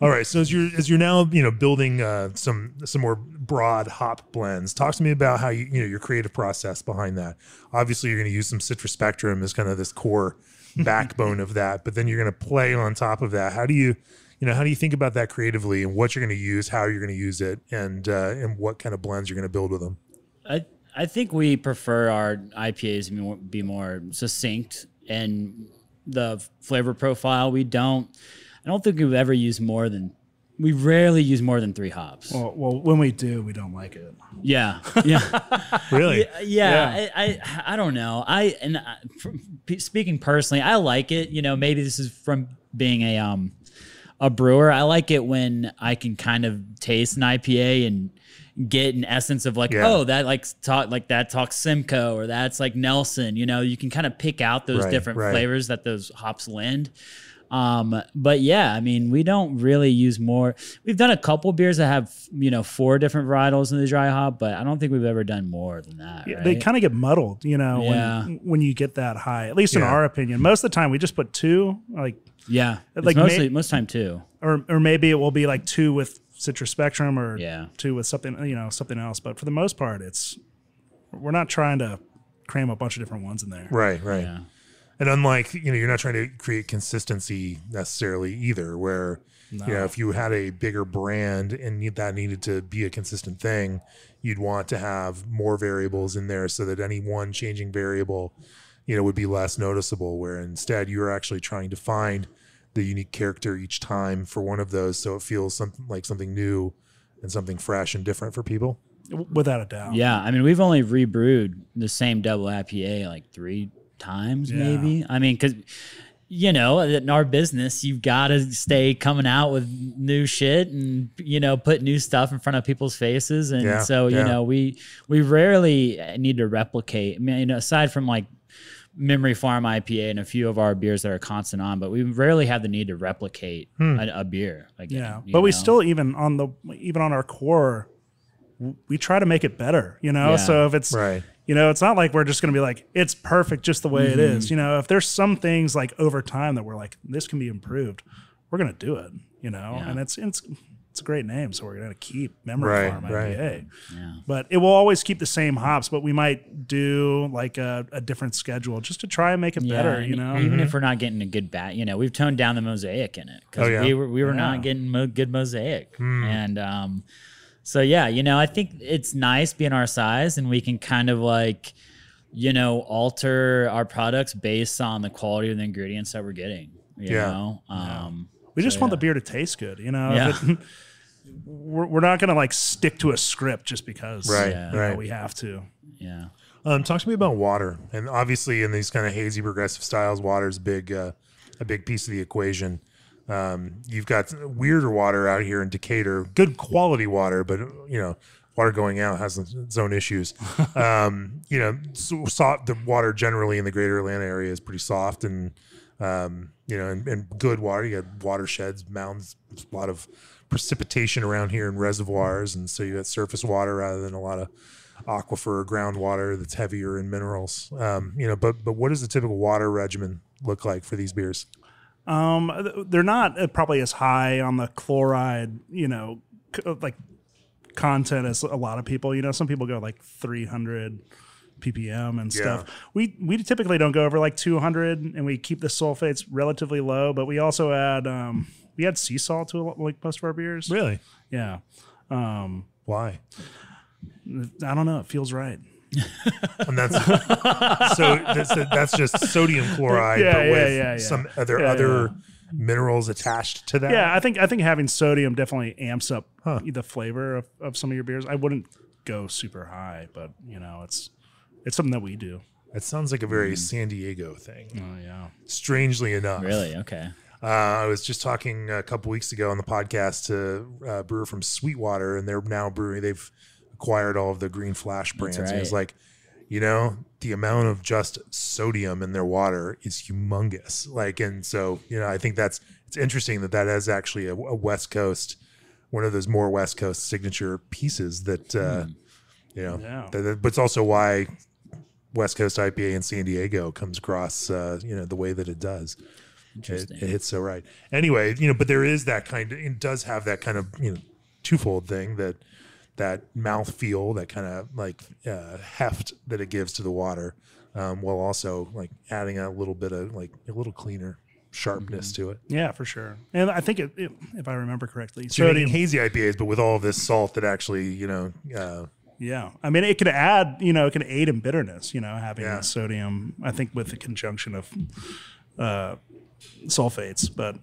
All right. So as you're as you're now you know building uh, some some more broad hop blends, talk to me about how you you know your creative process behind that. Obviously, you're going to use some Citra Spectrum as kind of this core backbone of that, but then you're going to play on top of that. How do you you know how do you think about that creatively and what you're going to use, how you're going to use it, and uh, and what kind of blends you're going to build with them? I I think we prefer our IPAs to be more, be more succinct and the flavor profile. We don't. I don't think we've ever used more than. We rarely use more than three hops. Well, well, when we do, we don't like it. yeah, yeah. Really? Yeah, yeah, I, I I don't know. I and I, speaking personally, I like it. You know, maybe this is from being a um a brewer. I like it when I can kind of taste an IPA and get an essence of like, Yeah. oh, that like talk like that talks Simcoe or that's like Nelson. You know, you can kind of pick out those Right, different right. flavors that those hops lend. Um, but yeah, I mean, we don't really use more. We've done a couple beers that have, you know, four different varietals in the dry hop, but I don't think we've ever done more than that. Yeah, right? They kind of get muddled, you know, Yeah. when when you get that high. At least in our opinion, most of the time we just put two, like, yeah, it's like mostly may- most time two, or or maybe it will be like two with Citra spectrum or Yeah. two with something, you know, something else. But for the most part, it's we're not trying to cram a bunch of different ones in there. Right, right. Yeah. And unlike, you know, you're not trying to create consistency necessarily either, where, you know, if you had a bigger brand and need- that needed to be a consistent thing, you'd want to have more variables in there so that any one changing variable, you know, would be less noticeable. Where instead you're actually trying to find the unique character each time for one of those so it feels something like something new and something fresh and different for people. Without a doubt. Yeah, I mean, we've only rebrewed the same double IPA like three times, Yeah. maybe. I mean, because you know, in our business, you've got to stay coming out with new shit and you know put new stuff in front of people's faces, and Yeah, so you yeah. know we we rarely need to replicate. I mean, aside from like Memory Farm IPA and a few of our beers that are constant on, but we rarely have the need to replicate hmm. a, a beer. Again, Yeah, you but we still even on the even on our core, we try to make it better. You know, Yeah. so if it's Right. You know, it's not like we're just going to be like it's perfect just the way it Mm-hmm. is. You know, if there's some things like over time that we're like this can be improved, we're going to do it. You know, Yeah. and it's it's it's a great name, so we're going to keep Memory Right, Farm right. IPA. Yeah. But it will always keep the same hops, but we might do like a, a different schedule just to try and make it better. You know, even if we're not getting a good bat, you know, we've toned down the mosaic in it because Oh, yeah. we were we were Yeah. not getting mo- good mosaic, and um, so yeah, you know, I think it's nice being our size, and we can kind of like, you know, alter our products based on the quality of the ingredients that we're getting. You Yeah. know, um, We just So, want yeah. the beer to taste good, you know. Yeah. It- we're, we're not going to like stick to a script just because Right, Yeah. you know, right. we have to. yeah, Um, talk to me about water, and obviously in these kind of hazy progressive styles, water is big, uh, a big piece of the equation. Um, you've got weirder water out here in Decatur, good quality water, but you know, water going out has its own issues. um, you know, so, soft, the water generally in the greater Atlanta area is pretty soft, and um, you know, and, and good water. You got watersheds, mounds, a lot of precipitation around here in reservoirs, and so you got surface water rather than a lot of aquifer or groundwater that's heavier in minerals. Um, you know, but but what does the typical water regimen look like for these beers? Um, they're not uh, probably as high on the chloride, you know, uh, like content as a lot of people. You know, some people go like 300 ppm and stuff. Yeah. We we typically don't go over like 200, and we keep the sulfates relatively low. But we also add um, we add sea salt to a lot, like most of our beers. Really? Yeah. Um, Why? I don't know. It feels right. And that's so that's, that's just sodium chloride, Yeah, but yeah, with yeah, yeah. some other Yeah, other minerals attached to that. Yeah, I think I think having sodium definitely amps up Huh. the flavor of, of some of your beers. I wouldn't go super high, but you know, it's it's something that we do. It sounds like a very San Diego thing. Oh yeah. Strangely enough, really, okay, Uh, I was just talking a couple weeks ago on the podcast to a brewer from Sweetwater, and they're now brewing. They've acquired all of the Green Flash brands. And it's like, you know, the amount of just sodium in their water is humongous. Like, and so you know, I think that's it's interesting that that is actually a, a West Coast, one of those more West Coast signature pieces that uh, you know. Yeah. that- that- but it's also why West Coast IPA in San Diego comes across, uh, you know, the way that it does. It, Interesting. it hits so right. Anyway, you know, but there is that kind of, it does have that kind of, you know, twofold thing that, that mouth feel, that kind of like uh, heft that it gives to the water, um, while also like adding a little bit of like a little cleaner sharpness to it. Yeah, for sure. And I think it, it, if I remember correctly, So sodium. hazy IPAs, but with all this salt that actually, you know, uh, Yeah, I mean, it could add, you know, it can aid in bitterness. You know, having Yeah. sodium. I think with the conjunction of uh, sulfates, but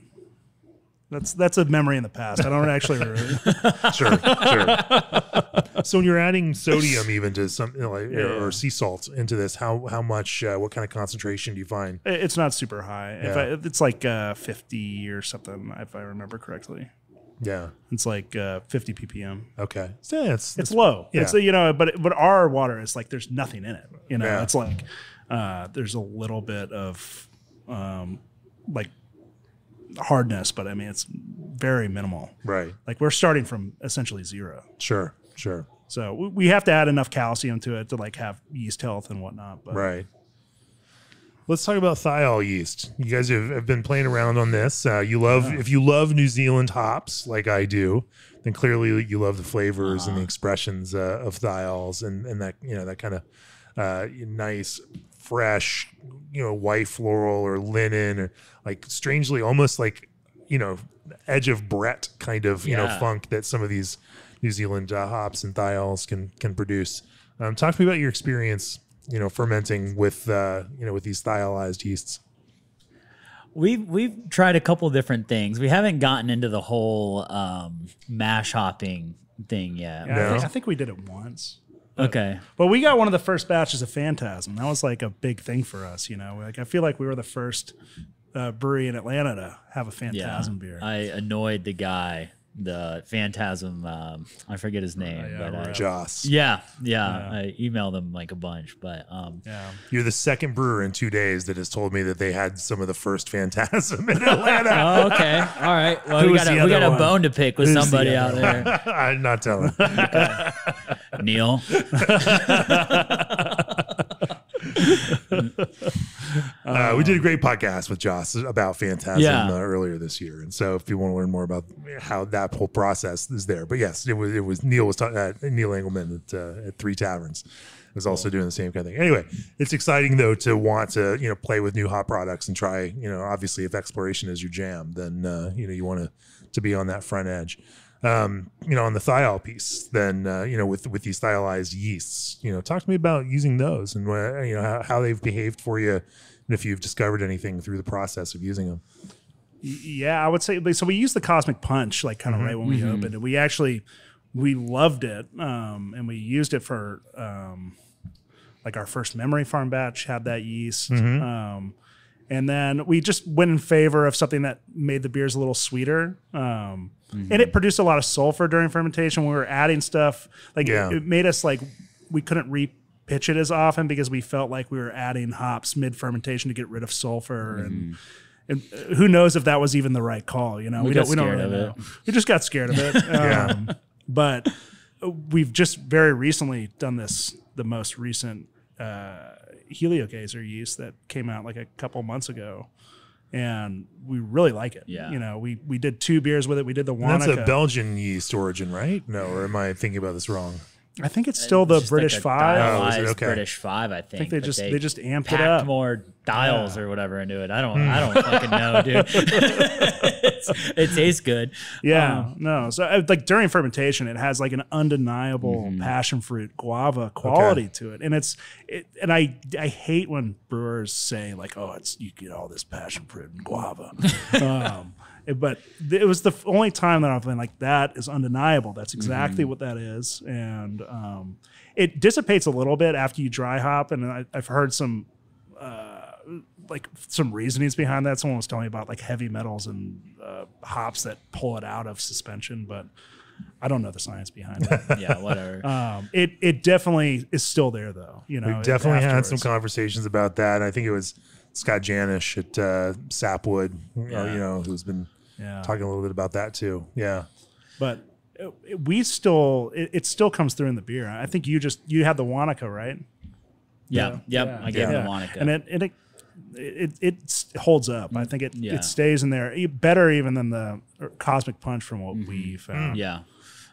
that's that's a memory in the past. I don't actually. Remember. Sure, sure. so when you're adding sodium even to some you know, like, or sea salt into this, how how much? Uh, what kind of concentration do you find? it's not super high. If Yeah. I, it's like uh, 50 or something, if I remember correctly. Yeah. It's like uh, 50 ppm. Okay. So yeah, it's, It's low. yeah. It's you know, but but our water is like there's nothing in it. You know, Yeah. it's like uh, there's a little bit of um, like hardness, but I mean it's very minimal. right. Like we're starting from essentially zero. Sure, sure. So we- we have to add enough calcium to it to like have yeast health and whatnot. But Right. Let's talk about thiol yeast. You guys have, have been playing around on this. Uh, you love if you love New Zealand hops like I do, then clearly you love the flavors and the expressions uh, of thiols and and that you know that kind of uh, nice, fresh, you know, white floral or linen or like strangely almost like you know edge of Brett kind of you know funk that some of these New Zealand uh, hops and thiols can can produce. Um, talk to me about your experience, you know, fermenting with uh, you know with these thiolized yeasts. We've we've tried a couple different things. We haven't gotten into the whole um, mash hopping thing yet. Yeah, I, think, I think we did it once. Okay. But we got one of the first batches of Phantasm. That was like a big thing for us, you know. Like I feel like we were the first uh, brewery in Atlanta to have a Yeah. Phantasm beer. I annoyed the guy, the Phantasm. Um, I forget his name, yeah, but uh. Joss, yeah, yeah, I emailed him like a bunch, but um, yeah. you're the second brewer in two days that has told me that they had some of the first Phantasm in Atlanta. Oh, okay. All right. Well, Who we got, a, we got a one? bone to pick with Who's the somebody out other there. I'm not telling. Neil. Uh, we did a great podcast with Joss about Phantasm Yeah. uh, earlier this year, and so if you want to learn more about how that whole process is there, but yes, it was it was Neil was talking uh, Neil Engelman at, uh, at Three Taverns was also doing the same kind of thing. Anyway, it's exciting though to want to you know play with new hot products and try you know obviously if exploration is your jam, then uh, you know you want to to be on that front edge. Um, you know, on the thiol piece, then uh, you know, with with these thiolized yeasts, you know, talk to me about using those and uh, you know how, how they've behaved for you, and if you've discovered anything through the process of using them. Yeah, I would say so. We used the Cosmic Punch like kind of right when we opened it. We actually we loved it, um, and we used it for um, like our first memory farm batch had that yeast. Um, and then we just went in favor of something that made the beers a little sweeter. Um, And it produced a lot of sulfur during fermentation. We were adding stuff like Yeah. it, it made us like we couldn't repitch it as often because we felt like we were adding hops mid fermentation to get rid of sulfur and. And uh, who knows if that was even the right call? You know, we, got don't. We don't really know. We just got scared of it. Um, But uh, we've just very recently done this. The most recent uh, heliogazer yeast that came out like a couple months ago, and we really like it. Yeah. You know, we we did two beers with it. We did the one. That's a Belgian yeast origin, right? No, or am I thinking about this wrong? I think it's still the It's just like British a Five. Oh, is it? Okay. British Five, I think. think they just they just amped it up. more dials or whatever into it. I don't. I Hmm. don't fucking know, dude. It tastes good. Yeah, Um, no. So uh, like during fermentation, it has like an undeniable Mm-hmm. passion fruit guava quality to it, and it's it. And I I hate when brewers say like, oh, it's you get all this passion fruit and guava. um, it- but it was the only time that I've been like, that is undeniable. That's Mm-hmm. exactly what that is, and um, it dissipates a little bit after you dry hop. And I, I've heard some like some reasonings behind that. Someone was telling me about like heavy metals and uh, hops that pull it out of suspension, but I don't know the science behind it. Yeah, whatever. um, it it definitely is still there though. You know, We've definitely had some conversations about that. I think it was Scott Janish at uh, Sapwood, uh, you know, who's been Yeah. talking a little bit about that too. Yeah. but it- it- we still it, it still comes through in the beer. I think you just you had the Wanaka right. yeah. Yep. I gave Yeah. him a Wanaka. and it it. It, it holds up. I think it, Yeah. it stays in there better even than the Cosmic Punch from what we found. yeah.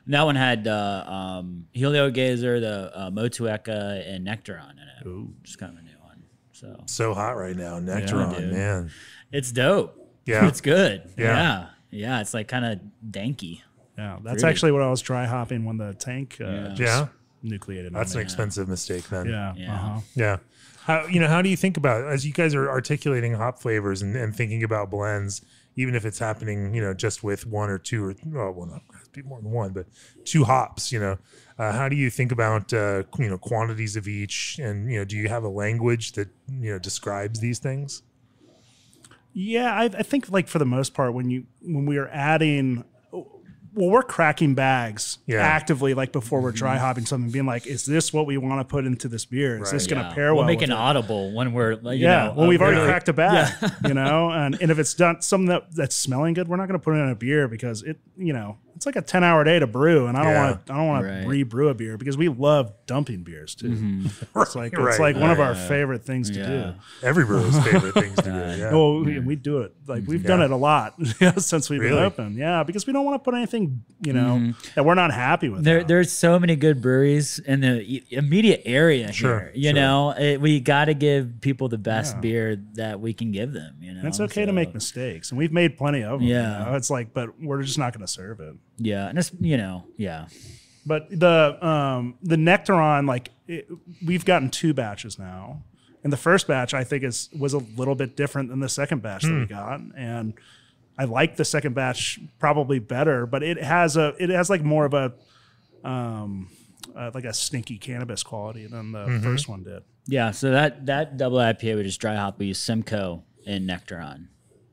And that one had uh, um, Heliogazer, the uh, Motueka, and Nectaron in it. Ooh. Just kind of a new one. So So hot right now. Nectaron, dude. man. it's dope. Yeah. It's good. Yeah. Yeah. Yeah. It's like kind of danky. Yeah, that's Really? actually what I was dry hopping when the tank. Uh, just- Yeah. nucleated. That's an on expensive mistake then. yeah. Yeah. Uh-huh. Yeah. How you know how do you think about as you guys are articulating hop flavors and, and thinking about blends, even if it's happening, you know, just with one or two or well, well not has to be more than one, but two hops, you know. Uh, how do you think about uh, you know quantities of each, and you know, do you have a language that you know describes these things? Yeah, I, I think like for the most part, when you when we are adding, well, we're cracking bags Yeah. Mm-hmm. actively, like before we're dry hopping something, being like, is this what we want to put into this beer? Is this going to Yeah. pair we'll well? make an it? audible when we're like, yeah, know, well, we've already cracked a bag, you know, and, and if it's done something that, that's smelling good, we're not going to put it in a beer because it, you know, it's like a ten hour day to brew, and I don't Yeah. want to, I don't want Right. to re-brew a beer because we love dumping beers too. Mm-hmm. It's like Right. it's like one of our Yeah. favorite things to do. Every brewer's favorite things to do. Yeah. Well, we, we do it like we've done it a lot since we've Really? been open. Yeah, because we don't want to put anything, you know, mm-hmm. that we're not happy with. There, there's so many good breweries in the immediate area Sure, here. You sure. know, it, we got to give people the best Yeah. beer that we can give them. You know, And it's okay to make mistakes, and we've made plenty of them. you Yeah. know? it's like, but we're just not going to serve it. Yeah, and it's you know, yeah, But the um, the Nectaron, like it, we've gotten two batches now, and the first batch I think is was a little bit different than the second batch that we got, and I like the second batch probably better, but it has a it has like more of a um, uh, like a stinky cannabis quality than the first one did. yeah. So that that double IPA we just dry hop. We use Simcoe and Nectaron.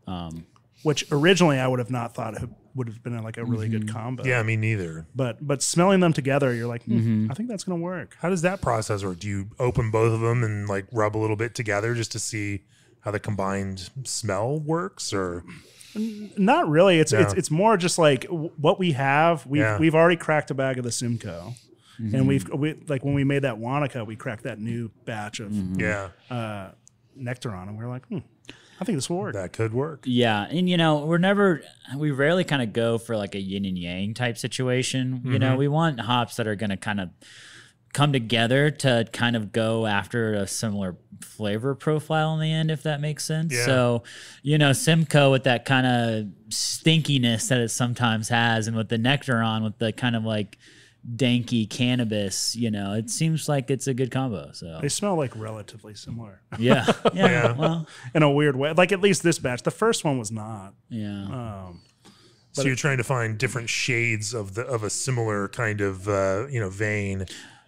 Um, Which originally I would have not thought it would have been like a really good combo. yeah, me neither. But but smelling them together, you're like, hmm, I think that's gonna work. How does that process work? Do you open both of them and like rub a little bit together just to see how the combined smell works, or Not really. It's it's Yeah. it's more just like what we have. We've Yeah. we've already cracked a bag of the Simcoe, Mm-hmm. and we've we, like when we made that Wanaka, we cracked that new batch of Mm-hmm. yeah, uh, Nectaron, and we are like, hmm, I think this will work. that could work. Yeah, and you know, we're never we rarely kind of go for like a yin and yang type situation. You Mm-hmm. know, we want hops that are going to kind of come together to kind of go after a similar flavor profile in the end, if that makes sense. Yeah. So, you know, Simcoe with that kind of stinkiness that it sometimes has, and with the Nectaron with the kind of like danky cannabis, you know, it seems like it's a good combo. So, They smell like relatively similar yeah, yeah, Yeah. well, in a weird way. Like at least this batch. The first one was not. yeah. Um, So you're trying to find different shades of the of a similar kind of uh, you know vein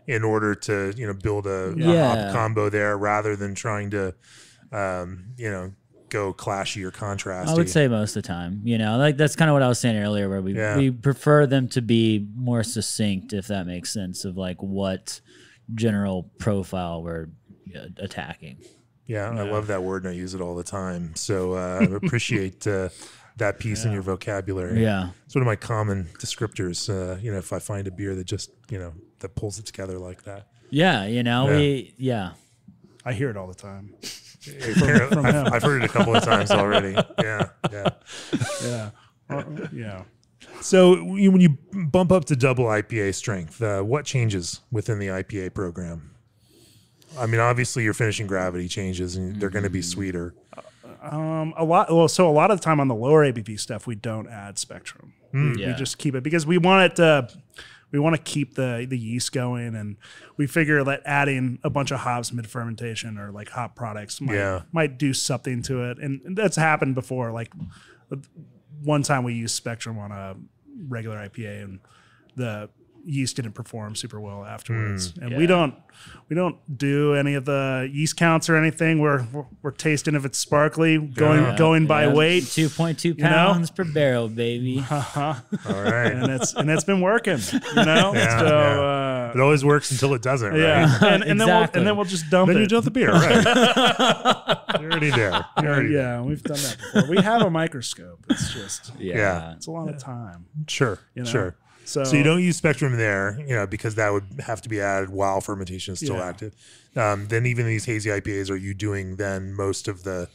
in order to you know build a, a Yeah. hop combo there, rather than trying to um, you know go clashy or contrasty. I would say most of the time, you know, like that's kind of what I was saying earlier, where we Yeah. we prefer them to be more succinct, if that makes sense, of like what general profile we're uh, attacking. Yeah, I love that word and I use it all the time. So uh, I appreciate uh, that piece in your vocabulary. Yeah, It's one of my common descriptors. Uh, you know, if I find a beer that just, you know, that pulls it together like that. yeah, you know, Yeah. we yeah, I hear it all the time. Apparently- from I've, him. I've heard it a couple of times already. Yeah, yeah. Yeah, Uh, yeah. So you- when you bump up to double IPA strength, uh, what changes within the IPA program? I mean, obviously your finishing gravity changes, and they're going to be sweeter. Um, a lot. Well, so a lot of the time on the lower ABV stuff, we don't add Spectrum. We, we just keep it because we want it to. We want to keep the the yeast going, and we figure that adding a bunch of hops mid fermentation or like hop products might Yeah. might do something to it, and that's happened before. Like one time we used Spectrum on a regular IPA, and the yeast didn't perform super well afterwards. Hmm. and we don't we don't do any of the yeast counts or anything. We're we're, we're tasting if it's sparkly, going Yeah. going by Yeah, weight, two point two know? pounds per barrel, baby. All right. and it's and it's been working. You know, Yeah, so yeah. Uh, it always works until it doesn't, right? yeah, and, and then we'll Exactly. and then we'll just dump Then it. you dump the beer, right? You're already there. You're already there. yeah, we've done that before. We have a microscope. It's just Yeah. it's a lot of time. Sure, You know? sure. So, So you don't use spectrum there, you know, because that would have to be added while fermentation is still Yeah. active. Um, then even these hazy IPAs, are you doing then most of the,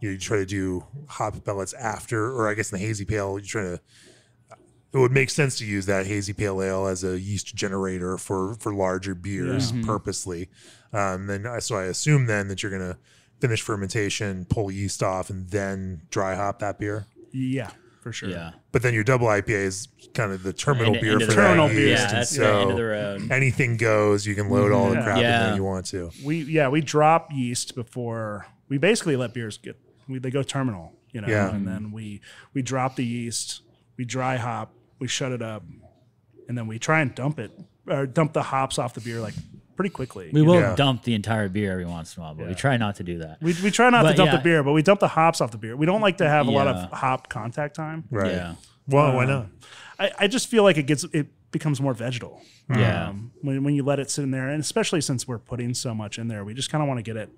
you, know, you try to do hop pellets after, or I guess in the hazy pale, you try to. It would make sense to use that hazy pale ale as a yeast generator for for larger beers Yeah. purposely. Um, then I- so I assume then that you're gonna finish fermentation, pull yeast off, and then dry hop that beer. Yeah, for sure. Yeah. But then your double IPA is kind of the terminal End- beer end for the Terminal yeast, beer. Yeah, and that's so the end of the road. anything goes. You can load all the Yeah. crap in Yeah. there you want to. We yeah we drop yeast before we basically let beers get we they go terminal you know Yeah. and then we we drop the yeast we dry hop we shut it up and then we try and dump it or dump the hops off the beer like pretty quickly. We you know? will dump the entire beer every once in a while, but we try not to do that. We, we try not to dump yeah. the beer, but we dump the hops off the beer. We don't like to have a lot of hop contact time. Right. Yeah. Well, why not? I, I just feel like it gets it becomes more vegetal. Yeah. Um, when, when you let it sit in there, and especially since we're putting so much in there, we just kind of want to get it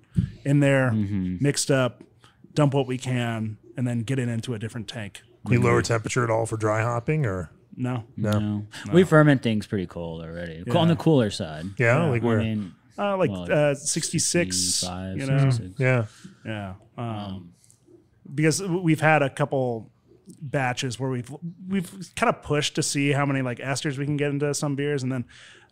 in there, Mm-hmm. mixed up, dump what we can, and then get it into a different tank. You lower temperature at all for dry hopping, or No, no? No. We ferment things pretty cold already. On the cooler side. Yeah, like I where? mean, uh, like Well, uh, 66, you know, 66. yeah, yeah. Um, because we've had a couple batches where we've we've kind of pushed to see how many like esters we can get into some beers, and then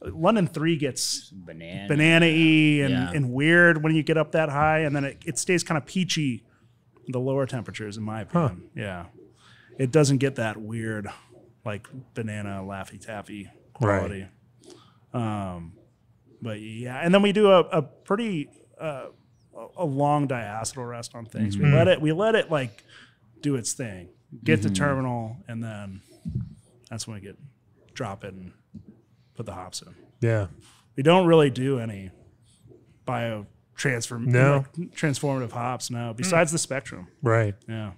London Three gets banana. banana-y and, Yeah. and weird when you get up that high, and then it, it stays kind of peachy the lower temperatures, in my opinion. Yeah, it doesn't get that weird like banana laffy taffy quality. Um, but yeah, and then we do a, a pretty uh, a- a long diacetyl rest on things. We let it we let it like do its thing, get the terminal, and then that's when we get drop it and put the hops in yeah. we don't really do any bio transform No. like, transformative hops no besides the spectrum Right. yeah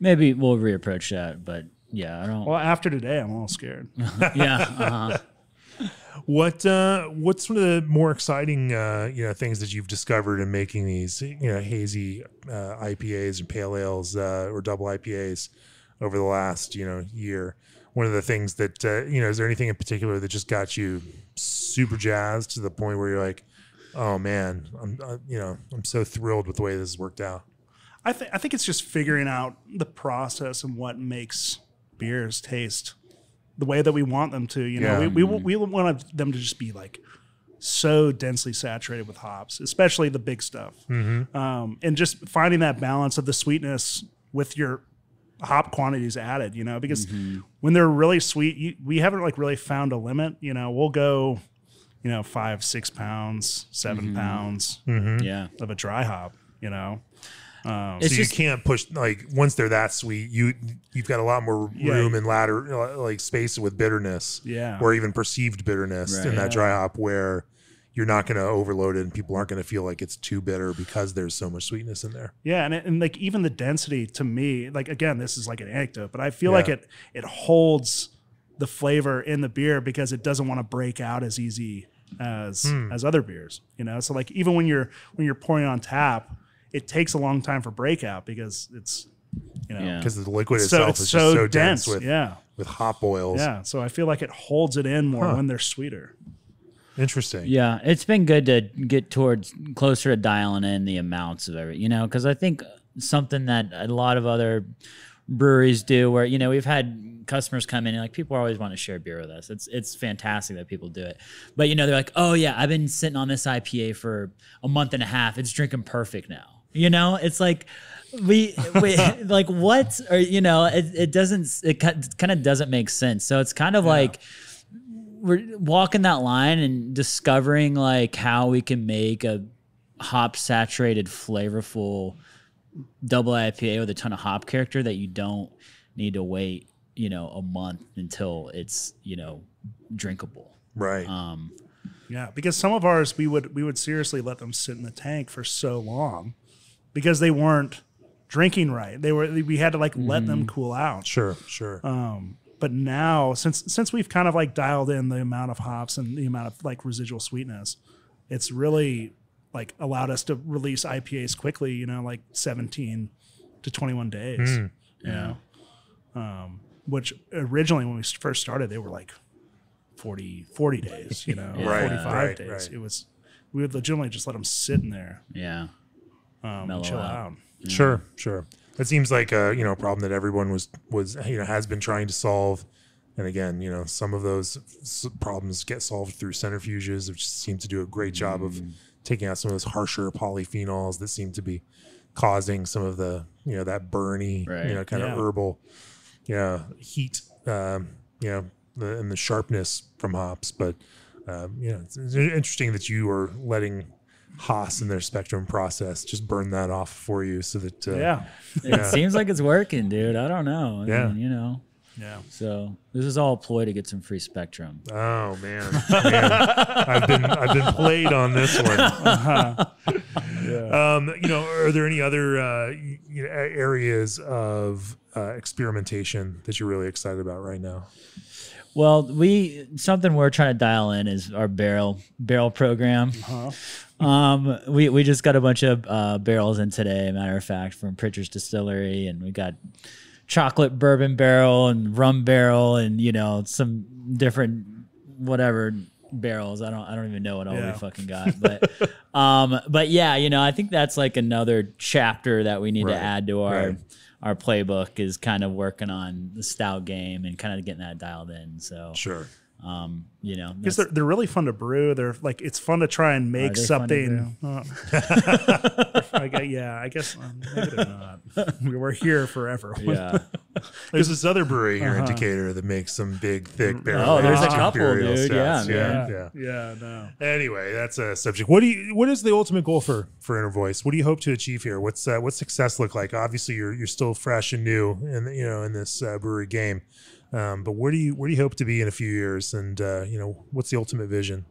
Maybe we'll reapproach that, but yeah, I don't. well after today i'm all scared yeah. Uh-huh. What uh, what's one of the more exciting uh, you know things that you've discovered in making these you know hazy uh, IPAs and pale ales uh, or double IPAs over the last you know year? One of the things that uh, you know is there anything in particular that just got you super jazzed to the point where you're like, oh man, I'm uh, you know I'm so thrilled with the way this has worked out. I think I think it's just figuring out the process and what makes beers taste the way that we want them to. You know, Yeah. we, we we want them to just be like so densely saturated with hops, especially the big stuff, mm-hmm. um, and just finding that balance of the sweetness with your hop quantities added. You know, because mm-hmm. when they're really sweet, you, we haven't like really found a limit. You know, we'll go, you know, five, six pounds, 7 mm-hmm. pounds yeah. of a dry hop. You know. It's so just can't push like once they're that sweet, you you've got a lot more Yeah. room and ladder uh, like space with bitterness, Yeah. or even perceived bitterness in Right. that dry hop where you're not going to overload it and people aren't going to feel like it's too bitter because there's so much sweetness in there. Yeah, and, it, and like even the density to me, like again, this is like an anecdote, but I feel like it it holds the flavor in the beer because it doesn't want to break out as easy as Hmm. as other beers. You know, so like even when you're when you're pouring on tap, it takes a long time for breakout because it's you know Yeah. Because the liquid so itself it's is so, just so dense. dense, with yeah, with hop oils. yeah. So I feel like it holds it in more when they're sweeter. Interesting. Yeah, it's been good to get towards closer to dialing in the amounts of every, you know, because I think something that a lot of other breweries do, where you know we've had customers come in and like people always want to share beer with us. It's it's fantastic that people do it, but you know they're like, oh yeah, I've been sitting on this IPA for a month and a half. It's drinking perfect now. You know, it's like we, we like what or you know it, it doesn't it kind of doesn't make sense. So it's kind of like we're walking that line and discovering like how we can make a hop saturated flavorful double IPA with a ton of hop character that you don't need to wait, you know, a month until it's, you know, drinkable. Right. Um Yeah, because some of ours we would we would seriously let them sit in the tank for so long because they weren't drinking right. They were we had to like let them cool out. sure. Sure. Um, but now since since we've kind of like dialed in the amount of hops and the amount of like residual sweetness, it's really like allowed us to release IPAs quickly, you know, like 17 to 21 days. You know? Um, which originally when we first started, they were like 40, 40 days, you know, Right, 45 right, days. right. It was, we would legitimately just let them sit in there yeah. Um, Mellow chill out. out. Sure, sure. That seems like a you know problem that everyone was was you know has been trying to solve. And again, you know, some of those s- problems get solved through centrifuges, which seem to do a great job of taking out some of those harsher polyphenols that seem to be causing some of the you know that burny, Right. you know, kind Yeah. of herbal yeah heat, um, you know, the, and the sharpness from hops. But um, you know, it's, it's interesting that you are letting Haas and their spectrum process just burn that off for you, so that uh, Yeah. It seems like it's working, dude. I don't know. I Yeah. mean, you know. Yeah. So this is all a ploy to get some free spectrum. Oh man, Man. I've been I've been played on this one. Yeah. Um, you know, are there any other uh, you know, areas of uh, experimentation that you're really excited about right now? Well, we something we're trying to dial in is our barrel barrel program. Um, we we just got a bunch of uh, barrels in today. Matter of fact, from Prichard's Distillery, and we got chocolate bourbon barrel and rum barrel, and you know some different whatever barrels. I don't I don't even know what all Yeah. we fucking got, but um, but yeah, you know I think that's like another chapter that we need Right, to add to our. right. Our playbook is kind of working on the stout game and kind of getting that dialed in. So, Sure. Um, you know, Because they're, they're really fun to brew. They're like it's fun to try and make they fun to something. Uh, I guess, yeah, I guess uh, maybe not. We We're here forever. yeah. There's this other brewery here in Decatur that makes some big, thick barrel. Uh-huh. Oh, there's a couple, imperial dude. Yeah, stouts. yeah, yeah. yeah, no. Anyway, that's a subject. What do you? What is the ultimate goal for for Inner Voice? What do you hope to achieve here? What's uh, what's success look like? Obviously, you're you're still fresh and new, in you know in this uh, brewery game. Um, but where do you where do you hope to be in a few years? And uh, you know, what's the ultimate vision?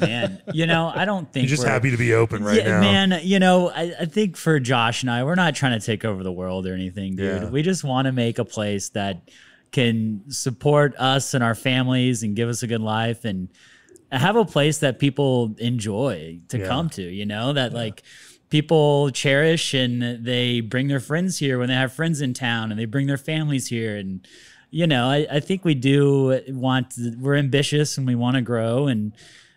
man. You know, I don't think You're just happy to be open right yeah, now. man. You know, I, I think for Josh and I, we're not trying to take over the world or anything, dude. Yeah. We just want to make a place that can support us and our families and give us a good life and have a place that people enjoy to Yeah. come to. You know, that like people cherish and they bring their friends here when they have friends in town and they bring their families here and you know i, I think we do want to, we're ambitious and we want to grow and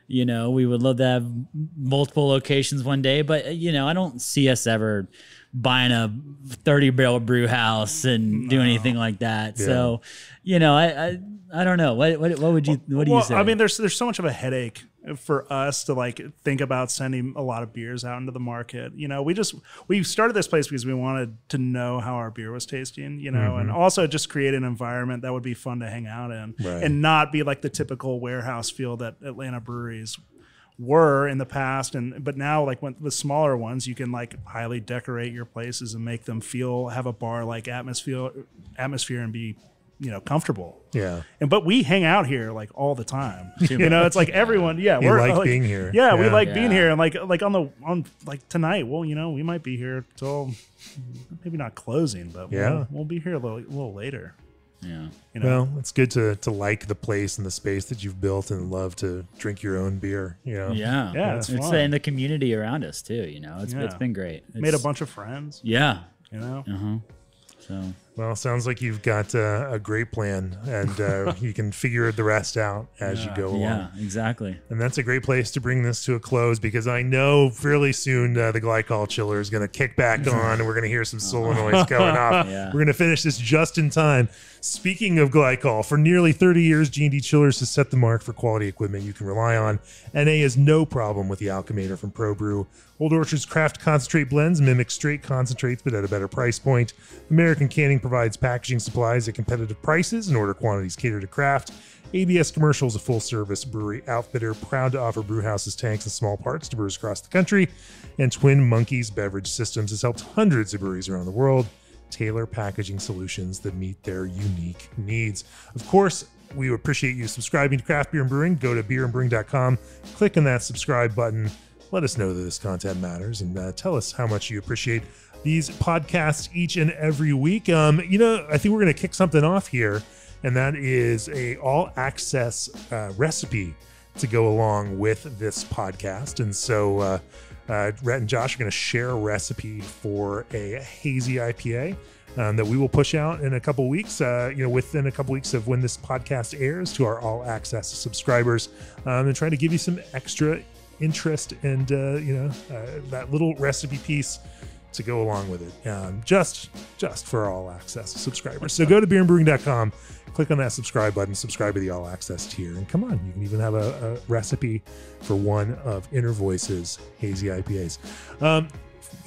you know we would love to have multiple locations one day but uh, you know i don't see us ever buying a 30 barrel brew house and do anything like that. So you know i i, I don't know. What, what what would you what do you well, say? I mean, there's there's so much of a headache for us to like think about sending a lot of beers out into the market. You know, we just we started this place because we wanted to know how our beer was tasting. You know, and mm-hmm. also just create an environment that would be fun to hang out in, Right. and not be like the typical warehouse feel that Atlanta breweries were in the past and but now like when with smaller ones you can like highly decorate your places and make them feel have a bar like atmosphere atmosphere and be you know comfortable yeah, and but we hang out here like all the time. you know, it's like everyone. Yeah, You like being here. Yeah, we Yeah. like being here, and like like on the on like tonight. Well, you know, we might be here till maybe not closing, but Yeah. we'll, we'll be here a little, a little later. yeah You know, well, it's good to to like the place and the space that you've built and love to drink your own beer. You know, yeah Yeah, it's it's fun. in the community around us too you know it's, it's Yeah. been great made a bunch of friends. yeah You know, uh-huh so Well, sounds like you've got uh, a great plan, and uh, you can figure the rest out as you go along. yeah exactly And that's a great place to bring this to a close because I know fairly soon uh, the glycol chiller is going to kick back on and we're going to hear some solenoids going off. Yeah. We're going to finish this just in time. Speaking of glycol, for nearly 30 years, G&D Chillers has set the mark for quality equipment you can rely on. NA has no problem with the Alchemator from ProBrew. Old Orchard's craft concentrate blends mimic straight concentrates but at a better price point. American Canning provides packaging supplies at competitive prices and order quantities cater to craft. ABS Commercial is a full service brewery outfitter proud to offer brew houses, tanks, and small parts to brewers across the country. And Twin Monkeys Beverage Systems has helped hundreds of breweries around the world tailor packaging solutions that meet their unique needs. Of course, we appreciate you subscribing to Craft Beer and Brewing. Go to beerandbrewing.com, click on that subscribe button. Let us know that this content matters and uh, tell us how much you appreciate these podcasts each and every week. Um, you know, I think we're going to kick something off here, and that is a all access uh, recipe to go along with this podcast. And so, uh, uh, Rhett and Josh are going to share a recipe for a hazy IPA um, that we will push out in a couple weeks. Uh, you know, within a couple weeks of when this podcast airs to our all access subscribers, um, and trying to give you some extra interest and uh, you know uh, that little recipe piece to go along with it um, just just for all access subscribers so go to beerandbrewing.com click on that subscribe button subscribe to the all access tier and come on you can even have a, a recipe for one of inner voices hazy ipas um,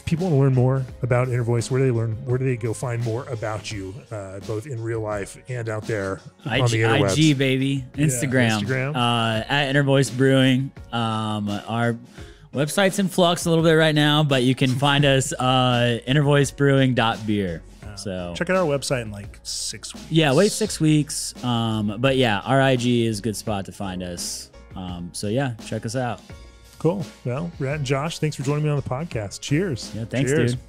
people want to learn more about Inner Voice, where do they learn? Where do they go find more about you, uh, both in real life and out there on the interwebs? IG baby, Instagram, Instagram. Uh, at Inner Voice Brewing. Um, our website's in flux a little bit right now, but you can find us uh, innervoicebrewing.beer. So Check out our website in like six weeks. yeah, wait six weeks. Um, but yeah, our IG is a good spot to find us. Um, so yeah, check us out. Cool. Well, Rhett and Josh, thanks for joining me on the podcast. Cheers. Yeah, thanks, Cheers. dude.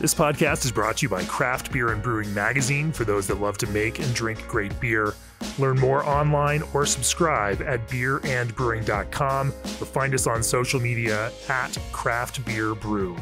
This podcast is brought to you by Craft Beer and Brewing Magazine for those that love to make and drink great beer. Learn more online or subscribe at beerandbrewing.com or find us on social media at Craft Beer Brew.